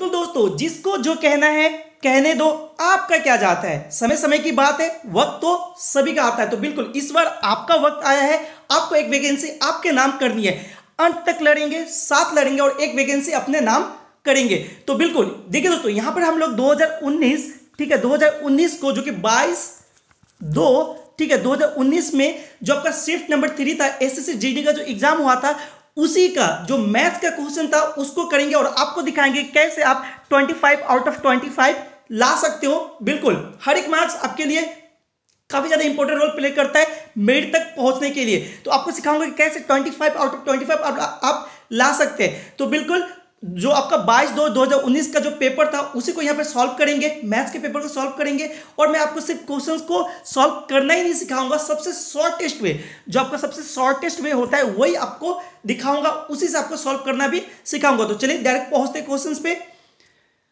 तो दोस्तों, जिसको जो कहना है, कहने दो, आपका क्या जाता है? समय समय की बात है, वक्त तो सभी का आता है। तो बिल्कुल, इस बार आपका वक्त आया है, आपको एक वैकेंसी आपके नाम करनी है। अंत तक लड़ेंगे, साथ लड़ेंगे और एक वैकेंसी अपने नाम करेंगे। तो बिल्कुल, देखिए दोस्तों, यहाँ पर हम लोग 2019 ठीक है 2019 को जो कि 22 दो, ठीक है 2019 में जो आपका शिफ्ट नंबर थ्री था एस एस का जो एग्ज़ाम हुआ था उसी का जो मैथ का क्वेश्चन था उसको करेंगे और आपको दिखाएँगे कैसे आप 25 आउट ऑफ़ 25 ला सकते हो। बिल्कुल हर एक मार्क्स आपके लिए काफ़ी ज़्यादा इंपॉर्टेंट रोल प्ले करता है मेरिट तक पहुँचने के लिए। तो आपको सिखाऊँगा कि कैसे 25 आउट ऑफ़ 25 आप, आप ला सकते हैं। तो बिल्कुल जो आपका 22 दो 2019 का जो पेपर था, उसी को यहाँ पे सॉल्व करेंगे मैथ्स के पेपर को सॉल्व करेंगे और मैं आपको सिर्फ़ क्वेश्चंस को सॉल्व करना ही नहीं सिखाऊँगा, सबसे शॉर्टेस्ट वे जो आपका सबसे शॉर्टेस्ट वे होता है, वही आपको दिखाऊँगा, उसी से आपको सॉल्व करना भी सिखाऊँगा। तो चलिए डायरेक्ट पहुँचते क्वेश्चन पे।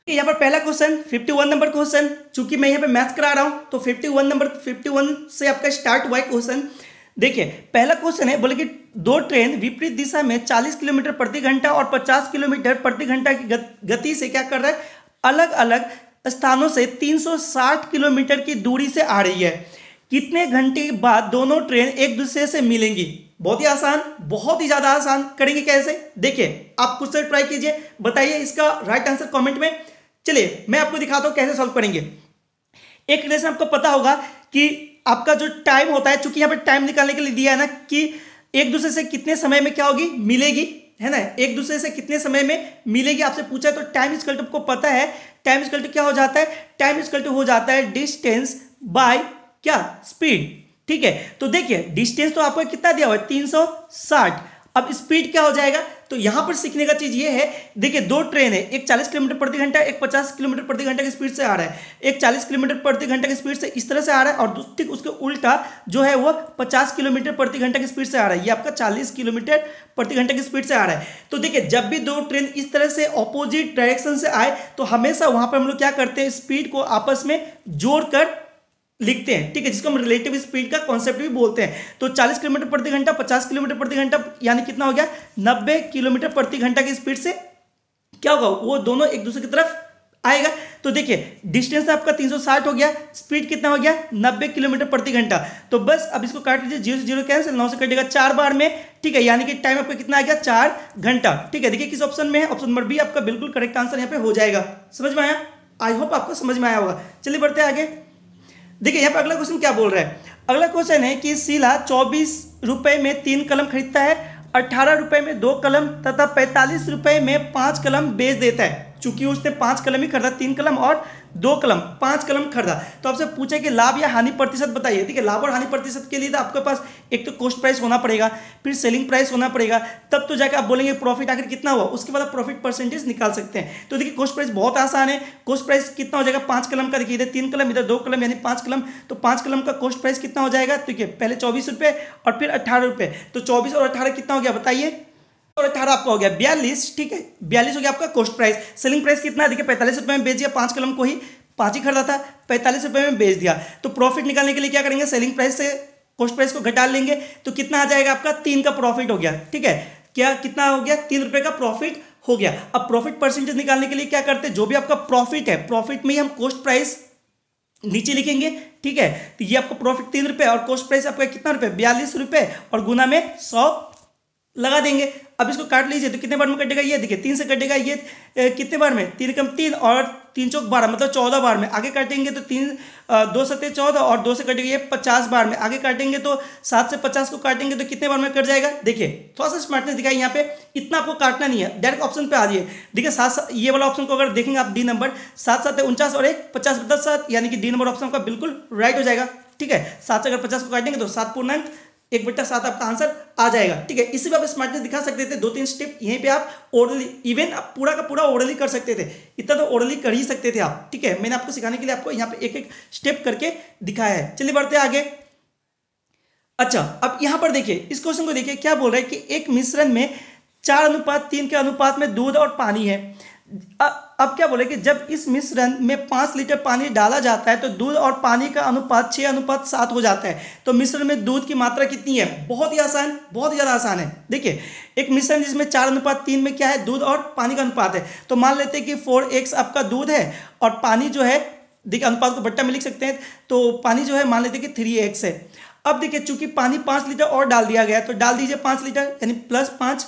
यहाँ पर पहला क्वेश्चन 51 नंबर क्वेश्चन चूँकि मैं यहाँ पे मैथ्स करा रहा हूँ तो 51 नंबर 51 से आपका स्टार्ट हुआ है क्वेश्चन देखिए, पहला क्वेश्चन है, बोले कि दो ट्रेन विपरीत दिशा में 40 किलोमीटर प्रति घंटा और 50 किलोमीटर प्रति घंटा की गति से क्या कर रहा है? अलग अलग स्थानों से 360 किलोमीटर की दूरी से आ रही है। कितने घंटे बाद दोनों ट्रेन एक दूसरे से मिलेंगी? बहुत ही आसान, बहुत ही ज़्यादा आसान। करेंगे कैसे देखिए, आप कुछ से ट्राई कीजिए। बताइए इसका राइट आंसर कमेंट में। चलिए, मैं आपको दिखाता हूँ कैसे सॉल्व करेंगे। एक रिलेशन आपको पता होगा कि आपका जो टाइम होता है, चूँकि यहाँ पर टाइम निकालने के लिए दिया है ना कि एक दूसरे से कितने समय में क्या होगी? मिलेगी, है ना? एक दूसरे से कितने समय में मिलेगी? आपसे पूछा है तो टाइम इजकल को पता है टाइम इजकल क्या हो जाता है? टाइम इजकल हो जाता है डिस्टेंस बाय क्या? स्पीड ठीक है? तो देखिए डिस्टेंस तो आपको कितना दिया हुआ है? तीन सौ साठ. अब स्पीड क्या हो जाएगा? तो यहाँ पर सीखने का चीज़ ये है, देखिए दो ट्रेन है, एक 40 किलोमीटर प्रति घंटा, एक 50 किलोमीटर प्रति घंटा की स्पीड से आ रहा है। एक 40 किलोमीटर प्रति घंटा की स्पीड से इस तरह से आ रहा है और ठीक उसके उल्टा जो है वो 50 किलोमीटर प्रति घंटा की स्पीड से आ रहा है। ये आपका 40 किलोमीटर प्रति घंटा की स्पीड से आ रहा है। तो देखिए, जब भी दो ट्रेन इस तरह से ऑपोजिट डायरेक्शन से आए तो हमेशा वहाँ पर हम लोग क्या करते हैं स्पीड को आपस में जोड़कर लिखते हैं, ठीक है, जिसको हम रिलेटिव स्पीड का कॉन्सेप्ट भी बोलते हैं। तो 40 किलोमीटर प्रति घंटा 50 किलोमीटर प्रति घंटा, यानी कितना हो गया? 90 किलोमीटर प्रति घंटा की स्पीड से क्या होगा? वो दोनों एक दूसरे की तरफ़ आएगा। तो देखिए डिस्टेंस आपका 360 हो गया स्पीड कितना हो गया? 90 किलोमीटर प्रति घंटा। तो बस अब इसको काट लीजिए, ज़ीरो से ज़ीरो कैंसिल नौ से कटेगा चार बार में, ठीक है, यानी कि टाइम आपका कितना आ गया? चार घंटा। ठीक है, देखिए किस ऑप्शन में है? ऑप्शन नंबर बी आपका बिल्कुल करेक्ट आंसर यहाँ पे हो जाएगा। समझ में आया? आई होप आपको समझ में आया होगा। चलिए बढ़ते आगे। देखिए, यहाँ पर अगला क्वेश्चन क्या बोल रहा है? अगला क्वेश्चन है कि शीला चौबीस रुपये में तीन कलम खरीदता है अट्ठारह रुपए में दो कलम तथा पैंतालीस रुपए में पाँच कलम बेच देता है। चूँकि उसने पाँच कलम ही खरीदा, तीन कलम, और दो कलम, पाँच कलम खरीदा। तो आपसे पूछा कि लाभ या हानि प्रतिशत बताइए। ठीक है, लाभ और हानि प्रतिशत के लिए तो आपके पास एक तो कॉस्ट प्राइस होना पड़ेगा, फिर सेलिंग प्राइस होना पड़ेगा, तब तो जाकर आप बोलेंगे प्रॉफिट आखिर कितना हुआ, उसके बाद आप प्रॉफिट परसेंटेज निकाल सकते हैं। तो देखिए कॉस्ट प्राइस बहुत आसान है। कॉस्ट प्राइस कितना हो जाएगा? पाँच कलम का देखिए, इधर तीन कलम, इधर दो कलम, यानी पाँच कलम। तो पाँच कलम का कॉस्ट प्राइस कितना हो जाएगा? देखिए, पहले चौबीस और फिर अट्ठारह तो चौबीस और अट्ठारह कितना हो गया, बताइए। और अठारह आपका हो गया। बयालीस, ठीक है? बयालीस हो गया आपका कॉस्ट प्राइस सेलिंग प्राइस कितना देखिए, पैंतालीस रुपये में बेच दिया, पाँच कलम को ही पाँच ही खरीदा था, पैंतालीस रुपये में बेच दिया। तो प्रॉफिट निकालने के लिए क्या करेंगे? सेलिंग प्राइस से कॉस्ट प्राइस को घटा लेंगे। तो कितना आ जाएगा आपका? तीन का प्रॉफिट हो गया, ठीक है? क्या कितना हो गया? तीन रुपये का प्रॉफिट हो गया। अब प्रॉफिट परसेंटेज निकालने के लिए क्या करते हैं? जो भी आपका प्रॉफिट है प्रॉफिट में ही हम कॉस्ट प्राइस नीचे लिखेंगे, ठीक है? तो ये आपको प्रॉफिट तीन रुपए और कॉस्ट प्राइस आपका कितना रुपए? बयालीस रुपए और गुना में सौ लगा देंगे। अब इसको काट लीजिए तो कितने बार में कटेगा? ये देखिए, तीन से कटेगा, ये कितने बार में? तीन कम तीन और तीन चौक बारह मतलब चौदह बार में। आगे काटेंगे तो तीन दो सत्य चौदह और दो से कटेगा, ये पचास बार में। आगे काटेंगे तो सात से पचास को काटेंगे तो कितने बार में कट जाएगा? देखिए, थोड़ा सा स्मार्टनेस दिखाई यहाँ पे। इतना आपको काटना नहीं है। डायरेक्ट ऑप्शन पे आ जाइए। देखिए, सात ये वाला ऑप्शन को अगर देखेंगे आप डी नंबर सात सात उनचास और एक पचास दस सात, यानी कि डी नंबर ऑप्शन का बिल्कुल राइट हो जाएगा। ठीक है? सात से अगर पचास को काटेंगे तो सात पूर्णांक एक बट्टा सात आपका आंसर आ जाएगा, ठीक है? इसी में आप स्मार्टनेस दिखा सकते थे दो तीन स्टेप यहीं पे आप ओरली इवन आप पूरा का पूरा ओरली कर सकते थे। इतना तो ओरली कर ही सकते थे आप, ठीक है? मैंने आपको सिखाने के लिए आपको यहाँ पे एक एक स्टेप करके दिखाया है। चलिए बढ़ते आगे। अच्छा अब यहाँ पर देखिए, इस क्वेश्चन को देखिए, क्या बोल रहे हैं कि एक मिश्रण में चार अनुपात, तीन के अनुपात में दूध और पानी है। अब क्या बोले कि जब इस मिश्रण में पाँच लीटर पानी डाला जाता है तो दूध और पानी का अनुपात छः अनुपात सात हो जाता है। तो मिश्रण में दूध की मात्रा कितनी है? बहुत ही आसान, बहुत ही ज़्यादा आसान है। देखिए, एक मिश्रण जिसमें चार अनुपात तीन में क्या है? दूध और पानी का अनुपात है। तो मान लेते हैं कि फोर एक्स आपका दूध है, और पानी जो है, देखिए, अनुपात को बट्टा में लिख सकते हैं तो पानी जो है, मान लेते हैं कि थ्री एक्स है। अब देखिए, चूँकि पानी पाँच लीटर और डाल दिया गया तो डाल दीजिए पाँच लीटर, यानी प्लस पाँच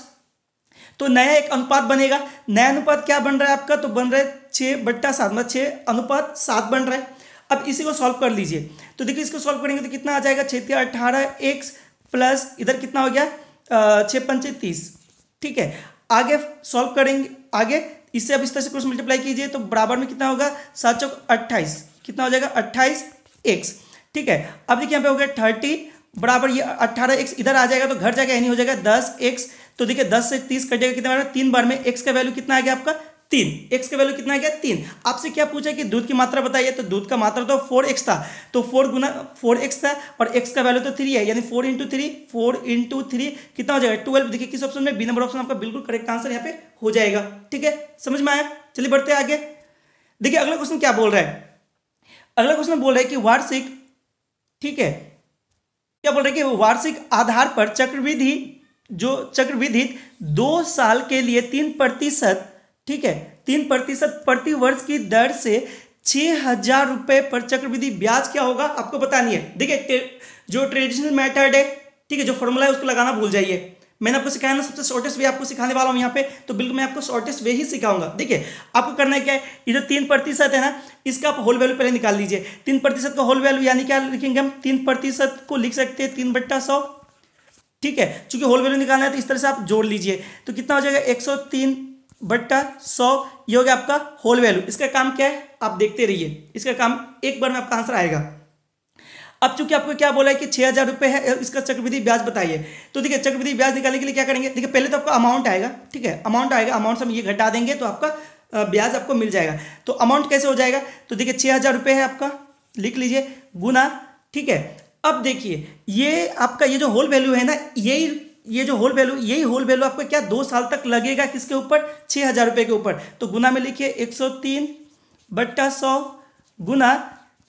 तो नया एक अनुपात बनेगा। नया अनुपात क्या बन रहा है आपका? तो बन रहा है छः बट्टा सात मतलब छः अनुपात सात बन रहा है। अब इसी को सॉल्व कर लीजिए। तो देखिए, इसको सॉल्व करेंगे तो कितना आ जाएगा? छः अठारह एक्स प्लस इधर कितना हो गया? छः पंचे तीस। ठीक है, आगे सॉल्व करेंगे, आगे इससे अब इस तरह से क्रॉस मल्टीप्लाई कीजिए तो बराबर में कितना होगा? सात चौक अट्ठाईस। कितना हो जाएगा? अट्ठाईस एक्स ठीक है, अब देखिए यहाँ पे हो गया थर्टी, बराबर ये अट्ठारह एक्स इधर आ जाएगा तो घर जाएगा यानी हो जाएगा दस एक्स तो देखिए दस से तीस कटेगा कितना बार तीन बार में एक्स का वैल्यू कितना आ गया आपका? तीन। एक्स का वैल्यू कितना आ गया? तीन। आपसे क्या पूछा कि दूध की मात्रा बताइए? तो दूध का मात्रा तो फोर एक्स था। तो फोर गुना फोर एक्स था और एक्स का वैल्यू तो थ्री है। यानी four into three four into three कितना हो जाएगा? ट्वेल्व देखिए किस ऑप्शन में? बी नंबर ऑप्शन आपका बिल्कुल करेक्ट आंसर यहाँ पे हो जाएगा। ठीक है? समझ में आया? चलिए बढ़ते आगे। देखिए अगला क्वेश्चन क्या बोल रहा है? अगला क्वेश्चन बोल रहा है कि वार्षिक, ठीक है? क्या बोल रहे हैं कि वार्षिक आधार पर चक्रवृद्धि जो चक्रवृद्धि दो साल के लिए तीन प्रतिशत, ठीक है, तीन प्रतिशत प्रति वर्ष की दर से छह हज़ार रुपए पर चक्रवृद्धि ब्याज क्या होगा, आपको बतानी है। देखिए जो ट्रेडिशनल मेथड है, ठीक है, जो फॉर्मूला है, उसको लगाना भूल जाइए। मैंने आपको सिखाया ना, सबसे शॉर्टेस्ट वे आपको सिखाने वाला हूँ यहाँ पे तो बिल्कुल मैं आपको शॉर्टेस्ट वे ही सिखाऊँगा। देखिए, आपको करना है क्या है, ये जो तीन प्रतिशत है ना, इसका आप होल वैल्यू पहले निकाल लीजिए। तीन प्रतिशत का होल वैल्यू यानी क्या लिखेंगे हम? तीन प्रतिशत को लिख सकते हैं, तीन बट्टा सौ। ठीक है? चूँकि होल वैल्यू निकालना है तो इस तरह से आप जोड़ लीजिए। तो कितना हो जाएगा? एक सौ तीन बट्टा सौ, ये हो गया आपका होल वैल्यू इसका काम क्या है? आप देखते रहिए। इसका काम एक बार में आपका आंसर आएगा। अब चूँकि आपको क्या बोला है कि छह हज़ार रुपए है, इसका चक्रवृद्धि ब्याज बताइए। तो देखिए, चक्रवृद्धि ब्याज निकालने के लिए क्या करेंगे? देखिए, पहले तो आपका अमाउंट आएगा, ठीक है? अमाउंट आएगा अमाउंट से हम ये घटा देंगे तो आपका ब्याज आपको मिल जाएगा। तो अमाउंट कैसे हो जाएगा? तो देखिए, छह हज़ार रुपये है आपका, लिख लीजिए, गुना, ठीक है? अब देखिए, ये आपका ये जो होल वैल्यू है ना, यही, ये जो होल वैल्यू यही होल वैल्यू आपको क्या दो साल तक लगेगा किसके ऊपर? छः हज़ार रुपये के ऊपर। तो गुना में लिखिए, एक सौ तीन बट्टा सौ गुना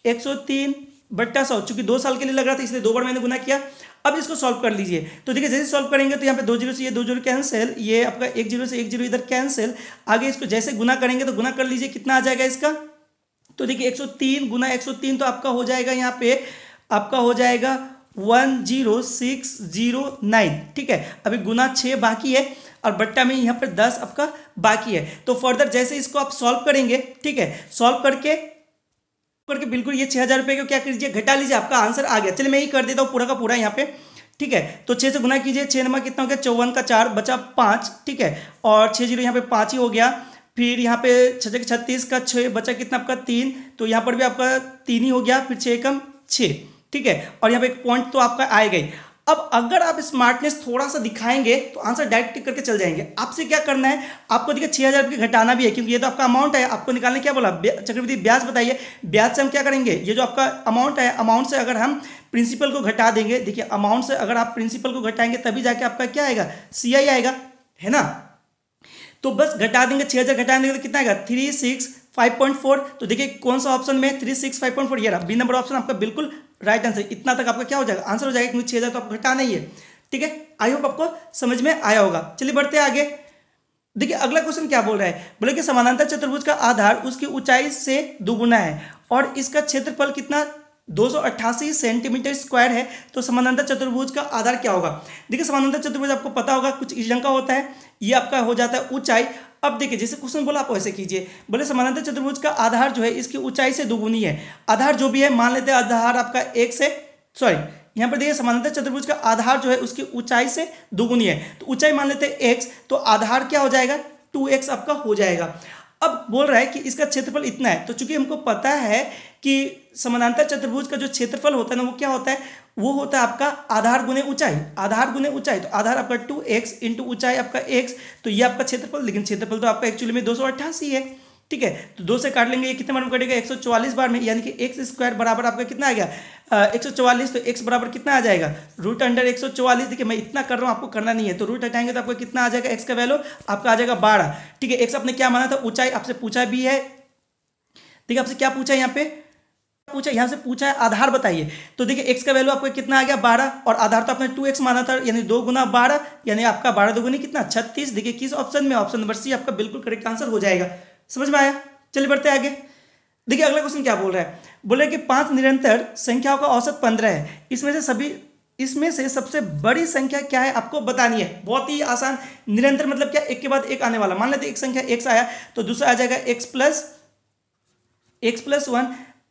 एक सौ तीन बट्टा सौ। चूँकि दो साल के लिए लग रहा था, इसलिए दो बार मैंने गुना किया। अब इसको सॉल्व कर लीजिए। तो देखिए, जैसे सॉल्व करेंगे तो यहाँ पे दो ज़ीरो से ये दो ज़ीरो कैंसिल ये आपका एक ज़ीरो से एक ज़ीरो इधर कैंसिल आगे इसको जैसे गुना करेंगे तो गुना कर लीजिए, कितना आ जाएगा इसका? तो देखिए 103 गुना 103 तो आपका हो जाएगा यहाँ पे आपका हो जाएगा one zero six zero nine. ठीक है? अभी गुना छः बाकी है और बट्टा में यहाँ पर दस आपका बाकी है। तो फर्दर जैसे इसको आप सॉल्व करेंगे, ठीक है? सॉल्व करके करके बिल्कुल ये छः हज़ार रुपये को क्या कीजिए, घटा लीजिए, आपका आंसर आ गया। चलिए मैं ही कर देता हूँ पूरा का पूरा यहाँ पे। ठीक है? तो छः से गुना कीजिए छः नंबर कितना हो गया? चौवन का चार बचा पाँच। ठीक है? और छः ज़ीरो यहाँ पे पाँच ही हो गया। फिर यहाँ पे छः छत्तीस का छः बचा कितना आपका तीन? तो यहाँ पर भी आपका तीन ही हो गया, फिर छः कम छः ठीक है? और यहाँ पे एक पॉइंट तो आपका आएगा ही अब अगर आप स्मार्टनेस थोड़ा सा दिखाएँगे तो आंसर डायरेक्ट टिक करके चल जाएँगे। आपसे क्या करना है? आपको देखिए छः हज़ार रुपये घटाना भी है, क्योंकि ये तो आपका अमाउंट है। आपको निकालने क्या बोला? चक्रवृद्धि, ब्याज बताइए। ब्याज से हम क्या करेंगे? ये जो आपका अमाउंट है अमाउंट से अगर हम प्रिंसिपल को घटा देंगे, देखिए अमाउंट से अगर आप प्रिंसिपल को घटाएँगे, तभी जाके आपका क्या आएगा? सीआई आएगा, है ना? तो बस घटा देंगे छः हज़ार घटा देंगे तो कितना आएगा? Three six five point four तो देखिए कौन सा ऑप्शन में three six five point four ये रहा। बी नंबर ऑप्शन आपका बिल्कुल राइट आंसर इतना तक आपका क्या हो जाएगा? आंसर हो जाएगा क्योंकि छः हज़ार तो आपको घटाना ही है। ठीक है? आई होप आपको समझ में आया होगा। चलिए बढ़ते आगे। देखिए, अगला क्वेश्चन क्या बोल रहा है? बोले कि समानांतर चतुर्भुज का आधार उसकी ऊंचाई से दुगुना है और इसका क्षेत्रफल कितना दो सौ अट्ठासी सेंटीमीटर स्क्वायर है तो समानांतर चतुर्भुज का आधार क्या होगा? देखिए, समानांतर चतुर्भुज आपको पता होगा, कुछ इस जंग का होता है, ये आपका हो जाता है ऊंचाई। अब देखिए, जैसे क्वेश्चन बोला, आप वैसे कीजिए। बोले, समानांतर चतुर्भुज का आधार जो है, इसकी ऊंचाई से दुगुनी है। आधार जो भी है, मान लेते हैं, आधार आपका एक से, सॉरी, यहाँ पर देखिए, समानांतर चतुर्भुज का आधार जो है, उसकी ऊंचाई से दुगुनी है। तो ऊंचाई मान लेते हैं एक्स तो आधार क्या हो जाएगा? टू एक्स आपका हो जाएगा। अब बोल रहा है कि इसका क्षेत्रफल इतना है तो चूँकि हमको पता है कि समानांतर चतुर्भुज का जो क्षेत्रफल होता है ना, वो क्या होता है? वो होता है आपका आधार गुने ऊंचाई। आधार गुने ऊंचाई तो आधार आपका टू एक्स इंटू ऊंचाई आपका एक्स तो ये आपका क्षेत्रफल, लेकिन क्षेत्रफल तो आपका एक्चुअली में दो सौ अट्ठासी है। ठीक है? तो दो से काट लेंगे, ये कितने बार में कटेगा 144 बार में, यानी कि एक्स स्क्वायर बराबर आपका कितना आ गया? एक सौ चौवालीस तो एक्स बराबर कितना आ जाएगा? रूट अंडर एक सौ चौवालीस, देखिए मैं इतना कर रहा हूँ, आपको करना नहीं है। तो रूट हटाएँगे तो आपको कितना आ जाएगा? एक्स का वैल्यू आपका आ जाएगा बारह। ठीक है एक्स आपने क्या माना था? ऊंचाई आपसे पूछा भी है। देखिए, आपसे क्या पूछा है यहाँ पे? पूछा, यहाँ से पूछा है, आधार बताइए। तो देखिए एक्स का वैल्यू आपको कितना आ गया? बारह। और आधार तो आपने टू एक्स माना था, यानी दो गुना बारह, यानी आपका बारह दो गुनी कितना? छत्तीस। देखिए, किस ऑप्शन में? ऑप्शन नंबर सी आपका बिल्कुल करेक्ट आंसर हो जाएगा। समझ में आया? चलिए, बढ़ते आगे। देखिए, अगला क्वेश्चन क्या बोल रहा है? बोले कि पाँच निरंतर संख्याओं का औसत पंद्रह है। इसमें से सभी, इसमें से सबसे बड़ी संख्या क्या है? आपको बतानी है। बहुत ही आसान। निरंतर मतलब क्या? एक के बाद एक आने वाला। मान लेते एक संख्या एक्स आया तो दूसरा आ जाएगा x plus x plus one